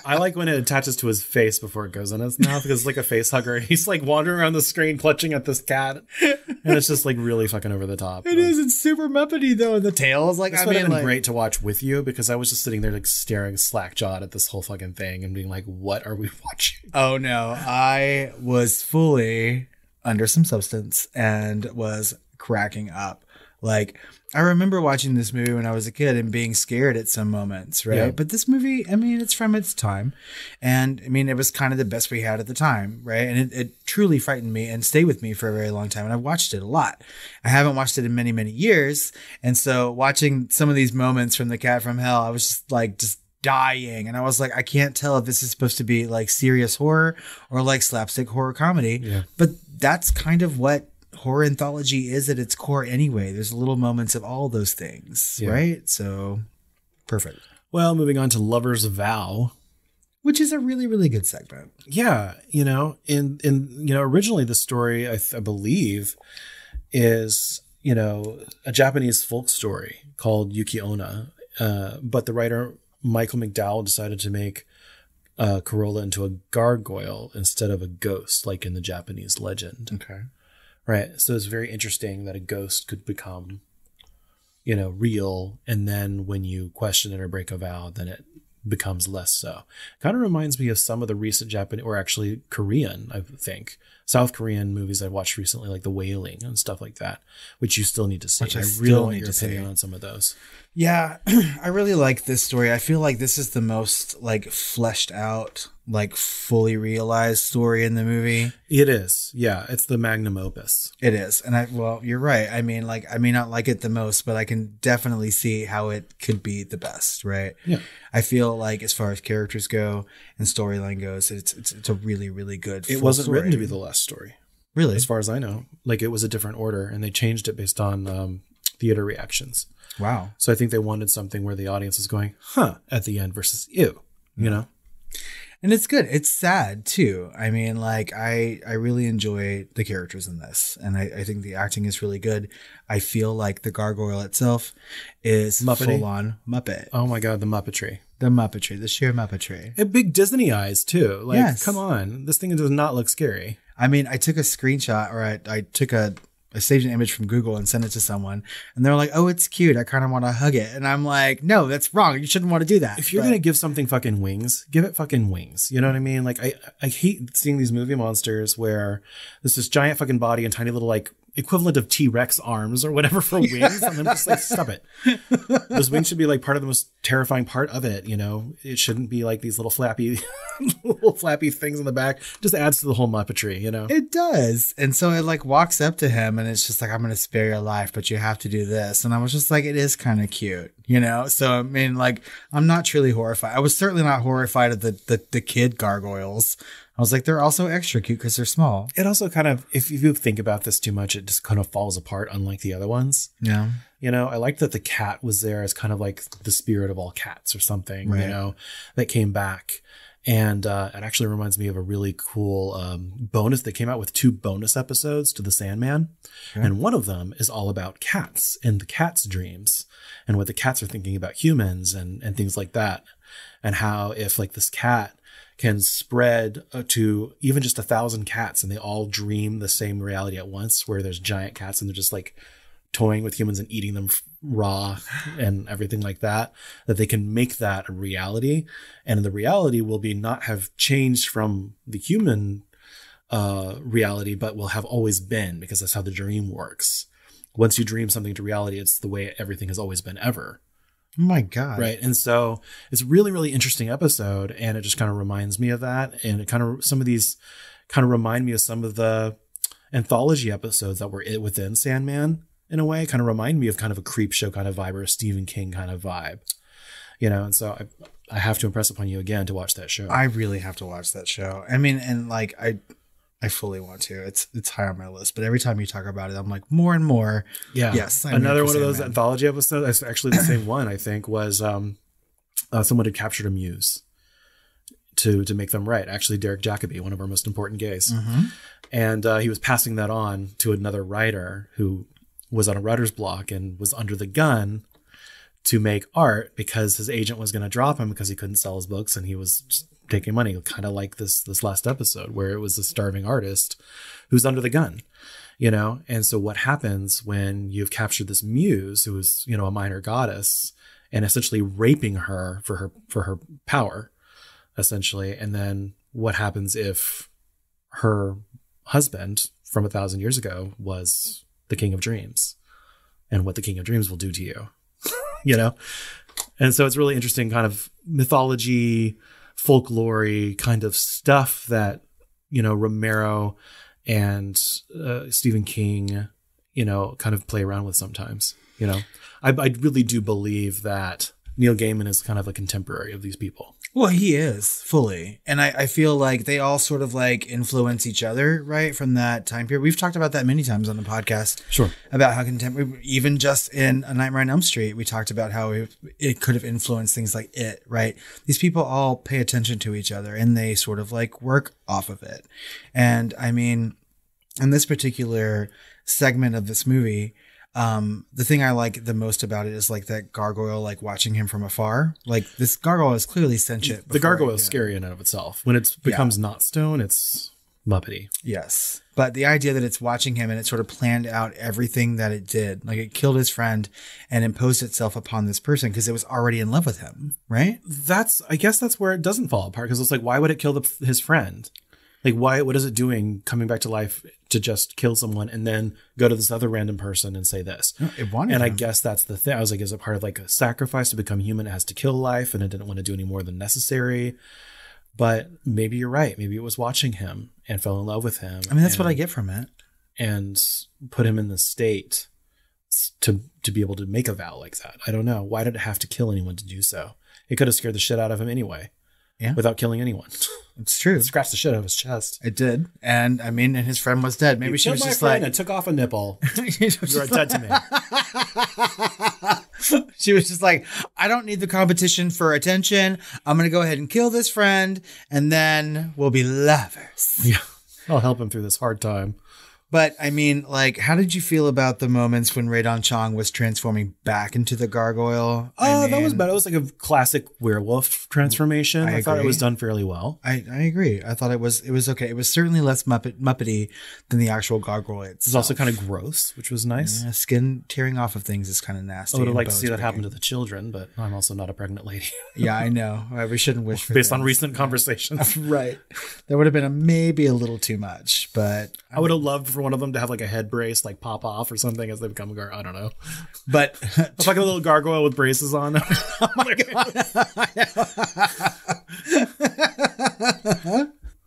I like when it attaches to his face before it goes in his mouth because it's like a face hugger. He's like wandering around the screen clutching at this cat, and it's just like really fucking over the top. It is. It's super Muppety though. And the tail is like, This I would mean, have been like, great to watch with you because I was just sitting there like staring slack jawed at this whole fucking thing and being like, "What are we *laughs* watching?" Oh no, I was fully under some substance and was cracking up. Like I remember watching this movie when I was a kid and being scared at some moments, right? Yeah. But this movie, I mean, it's from its time. And I mean, it was kind of the best we had at the time, right? And it, it truly frightened me and stayed with me for a very long time. And I've watched it a lot. I haven't watched it in many, many years. And so watching some of these moments from The Cat from Hell, I was just like, just dying and i was like i can't tell if this is supposed to be like serious horror or like slapstick horror comedy Yeah. but that's kind of what horror anthology is at its core anyway there's little moments of all those things Yeah. right so perfect Well, moving on to Lover's Vow. which is a really really good segment Yeah, you know, in in you know, originally the story I, th- I believe is you know a Japanese folk story called Yuki Onna, uh, but the writer Michael McDowell decided to make uh, Carola into a gargoyle instead of a ghost, like in the Japanese legend. okay Right. So it's very interesting that a ghost could become, you know, real. And then when you question it or break a vow, then it becomes less so. Kind of reminds me of some of the recent Japanese, or actually Korean, I think, South Korean movies I watched recently, like The Wailing and stuff like that, which you still need to see. Which I I, really want need your to see. opinion on some of those. Yeah, *clears throat* I really like this story. I feel like this is the most like fleshed out, like fully realized story in the movie. It is. Yeah. It's the magnum opus. It is. And I well, you're right. I mean, like I may not like it the most, but I can definitely see how it could be the best, right? Yeah. I feel like as far as characters go and storyline goes, it's it's it's a really really good It wasn't written to be the last story. Really? as far as I know. Like it was a different order, and they changed it based on um, theater reactions. Wow. So I think they wanted something where the audience is going, "Huh," at the end versus "ew," you know. And it's good. It's sad too. I mean, like I I really enjoy the characters in this, and I, I think the acting is really good. I feel like the gargoyle itself is Muppety. full on Muppet. Oh my god, the Muppetry! The Muppetry, the sheer Muppetry. And big Disney eyes too. Like, Yes. come on, this thing does not look scary. I mean, I took a screenshot or I, I took a, I saved an image from Google and sent it to someone, and they're like, "Oh, it's cute. I kind of want to hug it." And I'm like, "No, that's wrong. You shouldn't want to do that." If you're But- gonna give something fucking wings, give it fucking wings. You know what I mean? Like, I I hate seeing these movie monsters where there's this giant fucking body and tiny little like equivalent of T Rex arms or whatever for *laughs* wings, and I'm just like, stop it. Those wings should be like part of the most terrifying part of it. You know, it shouldn't be like these little flappy, *laughs* little flappy things in the back. Just adds to the whole Muppetry. You know. It does. And so it like walks up to him and it's just like, I'm going to spare your life, but you have to do this. And I was just like, it is kind of cute, you know? So, I mean, like, I'm not truly horrified. I was certainly not horrified of the, the, the kid gargoyles. I was like, they're also extra cute because they're small. it also kind of, if you think about this too much, it just kind of falls apart, unlike the other ones. Yeah. You know, I like that the cat was there as kind of like the spirit of all cats or something, Right. you know, that came back. And uh, it actually reminds me of a really cool um, bonus. They came out with two bonus episodes to The Sandman. And one of them is all about cats and the cats' dreams and what the cats are thinking about humans and, and things like that. and how if like this cat can spread uh, to even just a thousand cats and they all dream the same reality at once where there's giant cats and they're just like toying with humans and eating them raw and everything like that that they can make that a reality. And the reality will be not have changed from the human uh reality but will have always been because that's how the dream works. Once you dream something to reality it's the way everything has always been ever Oh my god. right and so it's a really really interesting episode and it just kind of reminds me of that and it kind of some of these kind of remind me of some of the anthology episodes that were it within sandman in a way kind of remind me of kind of a creep show kind of vibe or a stephen king kind of vibe you know and so i, I have to impress upon you again to watch that show I really have to watch that show. I mean, and like I, I fully want to. It's it's high on my list. But every time you talk about it, I'm like more and more. Yeah. Yes. I'm Another one of those Sandman. anthology episodes. Actually the same one. I think was um, uh, someone had captured a muse to to make them right. Actually, Derek Jacobi, one of our most important gays, Mm-hmm. and uh, he was passing that on to another writer who was on a writer's block and was under the gun to make art because his agent was going to drop him because he couldn't sell his books and he was just taking money, kind of like this this last episode where it was a starving artist who's under the gun, you know. And so what happens when you've captured this muse who is you know a minor goddess and essentially raping her for her for her power, essentially, and then what happens if her husband from a thousand years ago was the king of dreams and what the king of dreams will do to you *laughs* you know and so it's really interesting kind of mythology folklore kind of stuff that you know romero and uh, stephen king you know kind of play around with sometimes you know? I, I really do believe that neil gaiman is kind of a contemporary of these people Well, he is fully, and I, I feel like they all sort of like influence each other, right? From that time period, we've talked about that many times on the podcast. Sure. about how contemporary, even just in A Nightmare on Elm Street, we talked about how it, it could have influenced things like it, right? These people all pay attention to each other and they sort of like work off of it. And I mean, in this particular segment of this movie, um, the thing I like the most about it is like that gargoyle, like watching him from afar. Like this gargoyle is clearly sentient. the gargoyle is scary in and of itself when it becomes not stone it's muppety Yes. But the idea that it's watching him and it sort of planned out everything that it did, like it killed his friend and imposed itself upon this person because it was already in love with him, right? that's i guess that's where it doesn't fall apart because it's like why would it kill the, his friend like why what is it doing coming back to life to just kill someone and then go to this other random person and say this It wanted and i guess that's the thing i was like is it part of like a sacrifice to become human it has to kill life and it didn't want to do any more than necessary but maybe you're right maybe it was watching him and fell in love with him I mean, that's what I get from it. and put him in the state to to be able to make a vow like that. I don't know. Why did it have to kill anyone to do so? It could have scared the shit out of him anyway. Yeah. Without killing anyone. *laughs* It's true. Scratched the shit out of his chest. It did. And I mean, and his friend was dead. Maybe You she was just friend like, and took off a nipple. *laughs* she was You're just dead to me. *laughs* she was just like, I don't need the competition for attention. I'm going to go ahead and kill this friend and then we'll be lovers. Yeah. I'll help him through this hard time. But I mean, like, how did you feel about the moments when Rae Dawn Chong was transforming back into the gargoyle? I Oh, that was mean, better. It was like a classic werewolf transformation. I I, thought it was done fairly well. I, I agree. I thought it was it was okay. It was certainly less muppet muppety than the actual gargoyle It was also kind of gross, which was nice. Yeah, skin tearing off of things is kind of nasty. I would liked to see that happen to the children, but I'm also not a pregnant lady. *laughs* Yeah, I know. Uh, We shouldn't wish for Based on recent conversations. *laughs* right. That would have been a, maybe a little too much, but I would have loved for one of them to have like a head brace, like pop off or something as they become a gar. I don't know. but *laughs* It's like a little gargoyle with braces on. *laughs* oh *laughs* my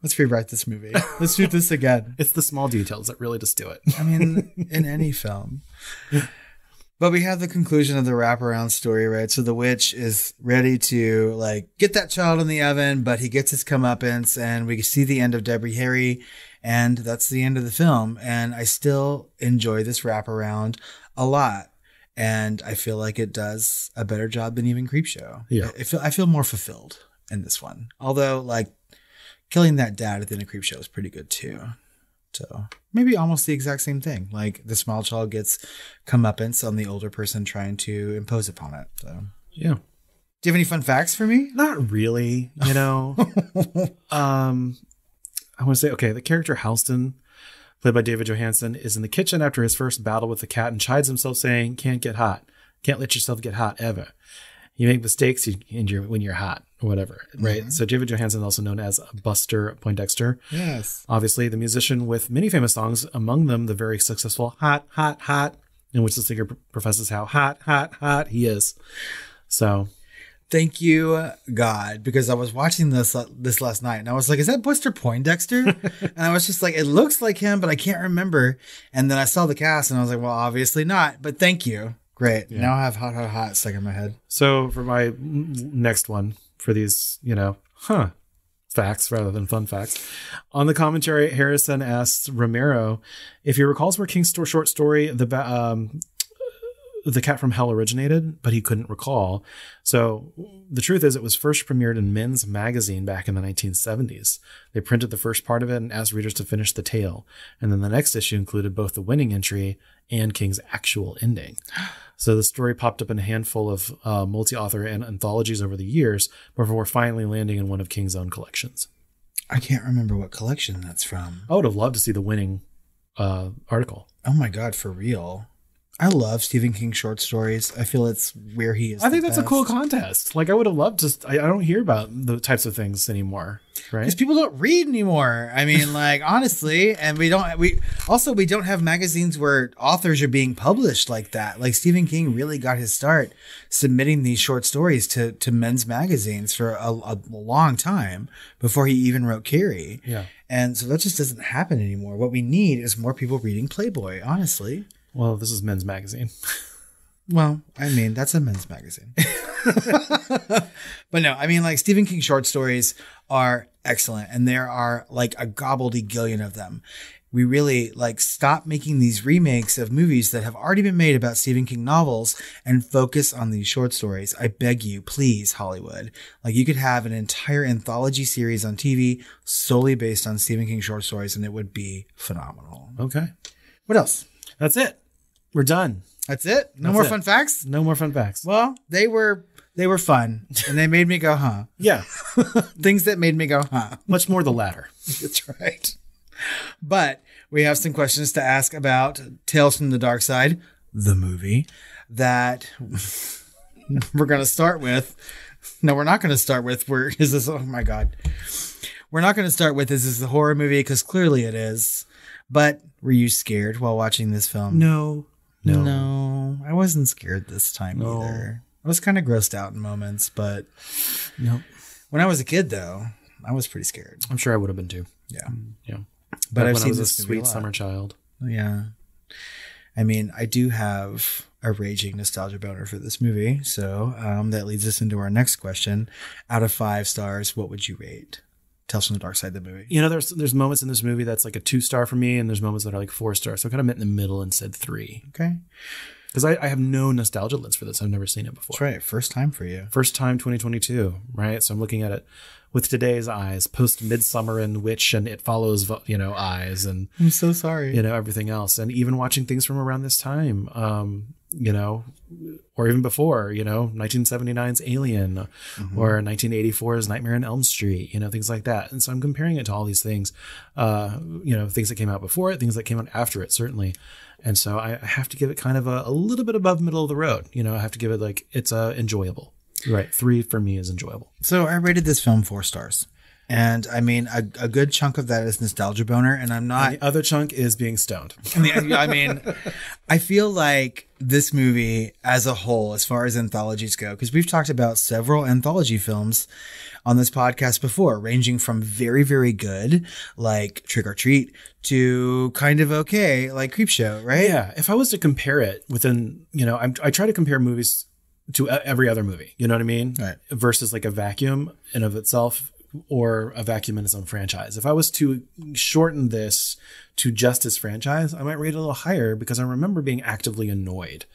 let's rewrite this movie. Let's do this again. It's the small details that really just do it. I mean, in any film. But we have the conclusion of the wraparound story, right? So the witch is ready to like get that child in the oven, but he gets his comeuppance, and we see the end of Debbie Harry, and that's the end of the film. And I still enjoy this wraparound a lot, and I feel like it does a better job than even Creepshow. Yeah. I feel I feel more fulfilled in this one. Although, like, killing that dad at the end of Creepshow is pretty good too. So maybe almost the exact same thing. Like the small child gets comeuppance on the older person trying to impose upon it. So Yeah. Do you have any fun facts for me? Not really, you know. *laughs* um, I want to say, okay, the character Halston, played by David Johansen, is in the kitchen after his first battle with the cat and chides himself, saying, "Can't get hot, can't let yourself get hot ever. You make mistakes you, and you're, when you're hot, or whatever." Right. Mm-hmm. So David Johansen, is also known as Buster Poindexter, Yes. obviously the musician with many famous songs, among them the very successful "Hot, Hot, Hot," in which the singer professes how hot, hot, hot he is. So Thank you, God, because I was watching this uh, this last night and I was like, "Is that Buster Poindexter?" *laughs* and I was just like, "It looks like him, but I can't remember." And then I saw the cast and I was like, "Well, obviously not." But thank you. Great. Now I have hot, hot, hot stuck in my head. So for my next one, for these, you know, huh, facts rather than fun facts, on the commentary, Harrison asks Romero if he recalls where King's short story, the um, the Cat from Hell originated, but he couldn't recall. So the truth is, it was first premiered in Men's Magazine back in the 1970s. They printed the first part of it and asked readers to finish the tale, and then the next issue included both the winning entry and King's actual ending. *gasps* So the story popped up in a handful of uh, multi-author and anthologies over the years before finally landing in one of King's own collections. I can't remember what collection that's from. I would have loved to see the winning uh, article. Oh my God, for real. I love Stephen King short stories. I feel it's where he is. I think that's a cool contest. Like I would have loved to. I, I don't hear about the types of things anymore, right? because people don't read anymore. I mean, *laughs* like honestly, and we don't. We also we don't have magazines where authors are being published like that. Like Stephen King really got his start submitting these short stories to to men's magazines for a, a long time before he even wrote Carrie. Yeah. and so that just doesn't happen anymore. What we need is more people reading Playboy. Honestly. Well, this is Men's Magazine. *laughs* Well, I mean, that's a men's magazine. *laughs* but no, I mean, like Stephen King short stories are excellent, and there are like a gobbledygillion of them. We really like stop making these remakes of movies that have already been made about Stephen King novels and focus on these short stories. I beg you, please, Hollywood. Like you could have an entire anthology series on TV solely based on Stephen King short stories, and it would be phenomenal. Okay, What else? that's it. We're done. That's it. No That's more it. fun facts. No more fun facts. Well, they were they were fun, and they made me go, huh? *laughs* yeah, *laughs* Things that made me go, huh? much more the latter. *laughs* That's right. But we have some questions to ask about Tales from the Dark Side, the movie that we're going to start with. No, we're not going to start with. Where is this? Oh my god, we're not going to start with. Is this a horror movie? Because clearly it is. But were you scared while watching this film? No, no, no, I wasn't scared this time No. either. I was kind of grossed out in moments, but no. when I was a kid, though, I was pretty scared. I'm sure I would have been too. Yeah, Yeah, but Back I've when seen I was a sweet lot. summer child. Yeah, I mean, I do have a raging nostalgia boner for this movie, so um, that leads us into our next question. Out of five stars, what would you rate Tales from the Dark Side, the movie? You know, there's there's moments in this movie that's like a two star for me, and there's moments that are like four stars. So I kind of met in the middle and said three Okay, because I, I have no nostalgia lens for this. I've never seen it before. that's right. First time for you. First time 2022, right? So I'm looking at it with today's eyes, post Midsummer and Witch and It Follows, you know, eyes and I'm so sorry. you know everything else, and even watching things from around this time, um, you know, or even before, you know, 1979's Alien or 1984's Nightmare on Elm Street, you know, things like that. And so I'm comparing it to all these things, uh, you know, things that came out before it, things that came out after it, certainly. And so I I have to give it kind of a, a little bit above middle of the road. You know, I have to give it like it's uh, enjoyable. Right, three for me is enjoyable. So I rated this film four stars. And I mean, a, a good chunk of that is nostalgia boner. And I'm not, And the other chunk is being stoned. *laughs* I mean, I mean, I feel like this movie as a whole, as far as anthologies go, because we've talked about several anthology films on this podcast before, ranging from very, very good, like Trick or Treat, to kind of okay, like Creepshow, right? Yeah, if I was to compare it within, you know, I'm, I try to compare movies to every other movie. You know what I mean? Right. Versus like a vacuum in of itself, or a vacuum in its own franchise. If I was to shorten this to just its franchise, I might rate it a little higher because I remember being actively annoyed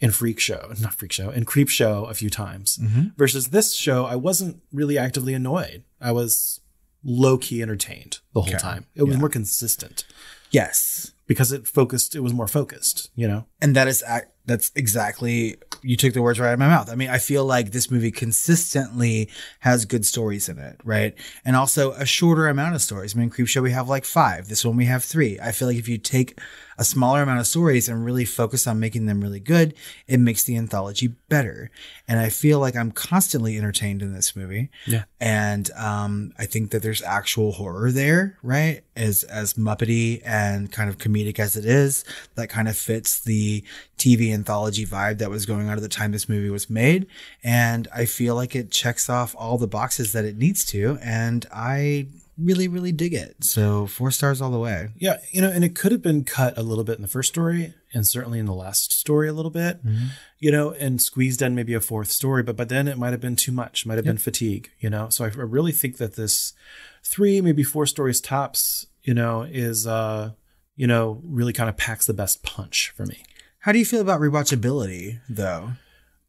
in Freak Show, not Freak Show, in Creep Show a few times. Mm-hmm. Versus this show, I wasn't really actively annoyed. I was low key entertained the whole time. It was more consistent Yes. because it focused. It was more focused. You know. And that is, that's exactly you took the words right out of my mouth. I mean, I feel like this movie consistently has good stories in it, right? And also a shorter amount of stories. I mean, Creepshow we have like five. This one we have three. I feel like if you take a smaller amount of stories and really focus on making them really good, it makes the anthology better. And I feel like I'm constantly entertained in this movie. Yeah. And um, I think that there's actual horror there, right? As as muppety and kind of comedic as it is, that kind of fits the TV anthology vibe that was going on at the time this movie was made. And I feel like it checks off all the boxes that it needs to. And I really, really dig it. So four stars all the way. Yeah, you know, and it could have been cut a little bit in the first story and certainly in the last story a little bit, you know, and squeezed in maybe a fourth story, but but then it might have been too much, might have been fatigue, you know. So I I really think that this three, maybe four stories tops, you know, is uh, you know, really kind of packs the best punch for me. How do you feel about rewatchability, though?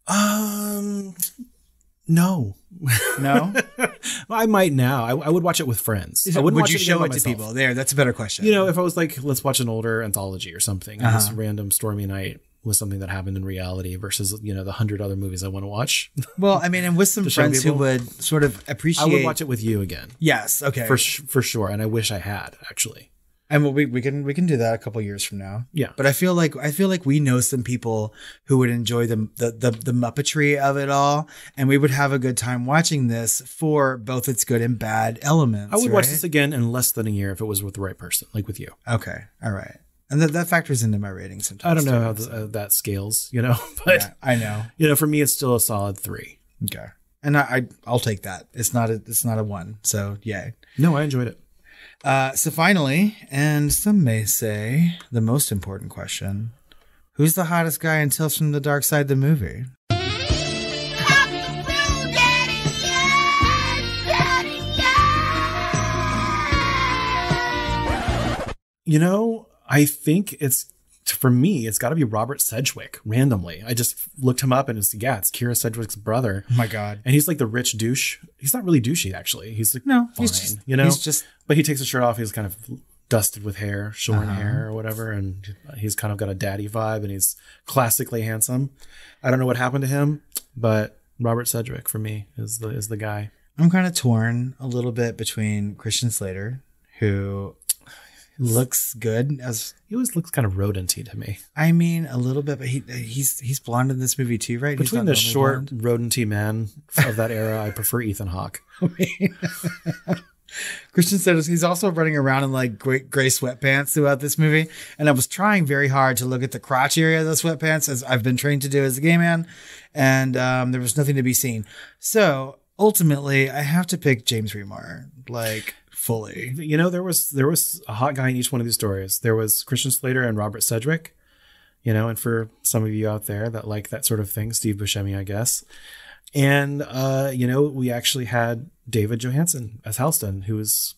Um, no. No, *laughs* I might now. I, I would watch it with friends. I would wouldn't watch you again show it to myself. people? There, that's a better question. You know, if I was like, let's watch an older anthology or something, Uh-huh. this random stormy night was something that happened in reality versus you know the hundred other movies I want to watch, *laughs* well, I mean, and with some friends who would sort of appreciate. I would watch it with you again Yes, okay. for for sure. And I wish I had actually. And we we can we can do that a couple years from now. Yeah. But I feel like I feel like we know some people who would enjoy the the the, the muppetry of it all, and we would have a good time watching this for both its good and bad elements. I would watch this again in less than a year if it was with the right person, like with you. Okay, all right, and that that factors into my rating sometimes. I don't know too, how so- uh, that scales, you know, *laughs* but yeah, I know. you know, for me, it's still a solid three. Okay, and I, I I'll take that. It's not a it's not a one. So yay. No, I enjoyed it. Uh, so finally, and some may say the most important question: Who's the hottest guy in Tales from the Dark Side? The movie. You know, I think it's for me, it's got to be Robert Sedgwick randomly. I just looked him up and it's yeah, it's Kyra Sedgwick's brother. Oh my god. And he's like the rich douche. He's not really douchey actually. He's like No, fine, he's just- you know. he's just- but he takes his shirt off. He's kind of dusted with hair, shorn Uh-huh. hair or whatever, and he's kind of got a daddy vibe, and he's classically handsome. I don't know what happened to him, but Robert Sedgwick for me is the is the guy. I'm kind of torn a little bit between Christian Slater, who looks good as He always looks kind of rodenty to me. I mean a little bit, but he he's he's blonde in this movie too, right? Between the short blonde. rodenty man of that era, I prefer Ethan Hawke. *laughs* Christian said he's also running around in like gray, gray sweatpants throughout this movie, and I was trying very hard to look at the crotch area of the sweatpants as I've been trained to do as a gay man, and um, there was nothing to be seen. So ultimately, I have to pick James Remar, like fully. you know there was there was a hot guy in each one of these stories there was christian slater and robert sedgwick you know and for some of you out there that like that sort of thing steve buscemi i guess and uh you know we actually had david johansen as halston who was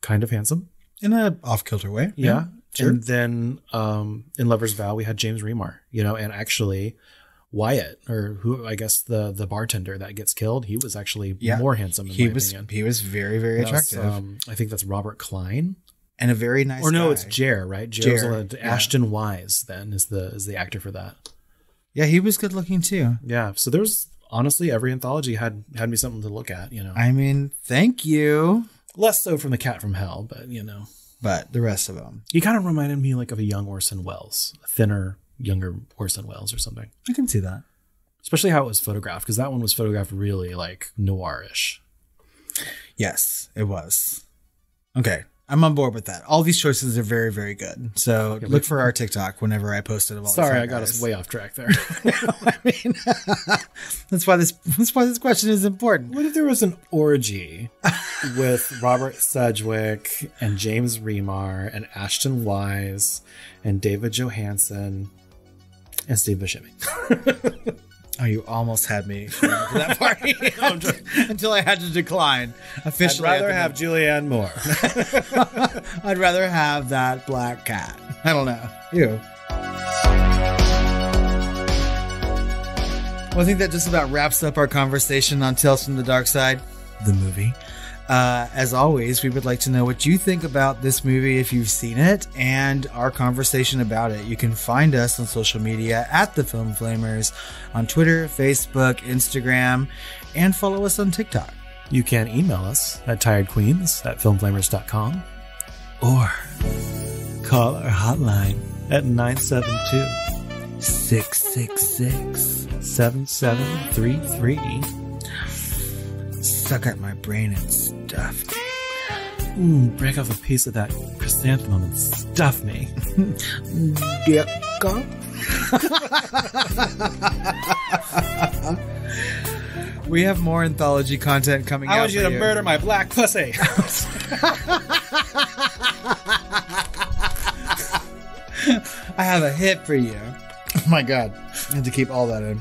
kind of handsome In a off kilter way. yeah, sure. and then um in lover's vow we had james remar you know and actually wyatt or who i guess the the bartender that gets killed he was actually Yeah. more handsome in he was opinion he was very very attractive um, i think that's robert klein and a very nice. or no, guy. it's Jer, right? Jer's Jer, on the- yeah. Ashton Wise. Then is the is the actor for that. Yeah, he was good looking too. Yeah. So there's honestly every anthology had had me something to look at. You know, I mean, thank you, less so from the Cat from Hell, but you know, but the rest of them, he kind of reminded me like of a young Orson Welles, a thinner, younger Orson Welles or something. I can see that. Especially how it was photographed, because that one was photographed really like noirish. Yes, it was. Okay, I'm on board with that. All these choices are very, very good. So look for our TikTok whenever I post it. Of all Sorry, I got Guys. us way off track there. *laughs* I mean, *laughs* that's why this that's why this question is important. what if there was an orgy with Robert Sedgwick and James Remar and Ashton Wise and David Johansen and Steve Buscemi? *laughs* Oh, you almost had me for that party *laughs* until I had to decline. Officially. I'd rather at have Julianne Moore. *laughs* I'd rather have that black cat. I don't know. You. Well, I think that just about wraps up our conversation on Tales from the Dark Side, the movie. Uh, as always, we would like to know what you think about this movie if you've seen it and our conversation about it. You can find us on social media at the Film Flamers on Twitter, Facebook, Instagram, and follow us on TikTok. You can email us at tiredqueens at filmflamers.com Or call our hotline at 972 666 7733. Suck at my brain and stuff. Mm, break off a piece of that chrysanthemum and stuff me. *laughs* *laughs* we have more anthology content coming out. I want you for to murder my black pussy. *laughs* I have a hit for you. Oh *laughs* my god. I had to keep all that in.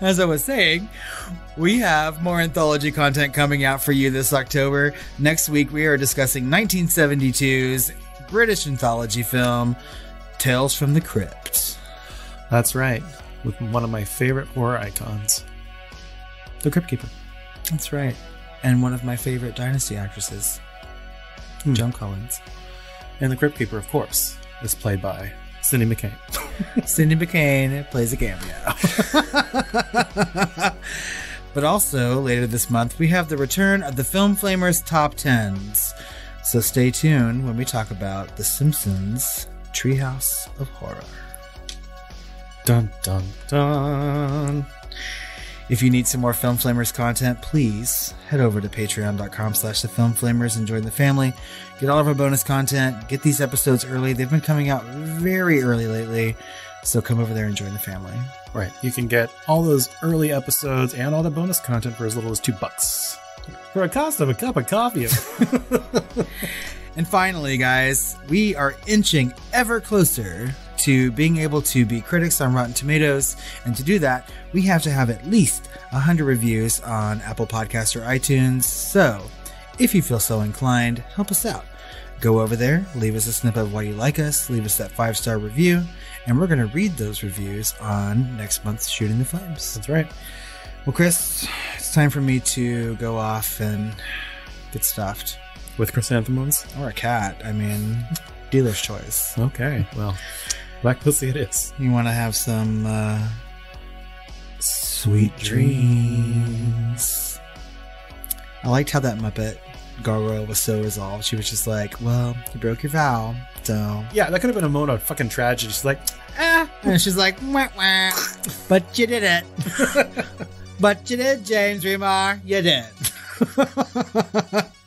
As I was saying, we have more anthology content coming out for you this October. Next week, we are discussing 1972's British anthology film, Tales from the Crypt. That's right, with one of my favorite horror icons, the Crypt Keeper. That's right. And one of my favorite Dynasty actresses, hmm. Joan Collins. And the Crypt Keeper, of course, is played by Cindy McCain. *laughs* Cindy McCain plays a cameo. *laughs* but also, later this month, we have the return of the Film Flamers Top 10s. So stay tuned when we talk about The Simpsons Treehouse of Horror. Dun dun dun. If you need some more Film Flamers content, please head over to patreon.com slash the Film Flamers and join the family. Get all of our bonus content. Get these episodes early. They've been coming out very early lately. So come over there and join the family. Right, you can get all those early episodes and all the bonus content for as little as two bucks. For a cost of a cup of coffee. *laughs* *laughs* And finally, guys, we are inching ever closer to being able to be critics on Rotten Tomatoes. And to do that, we have to have at least 100 reviews on Apple Podcasts or iTunes. So, if you feel so inclined, help us out. Go over there, leave us a snippet of why you like us, leave us that five star review, and we're going to read those reviews on next month's Shooting the Flames. That's right. Well, Chris, it's time for me to go off and get stuffed. With chrysanthemums? Or a cat. I mean, dealer's choice. Okay, well, *laughs* black pussy it is. You want to have some uh, sweet dreams. I liked how that Muppet gargoyle was so resolved. She was just like, "Well, you broke your vow, so." Yeah, that could have been a moment of fucking tragedy. She's like, Ah, and she's like, wah, wah. "But you did it, *laughs* but you did, James Remar. You did." *laughs*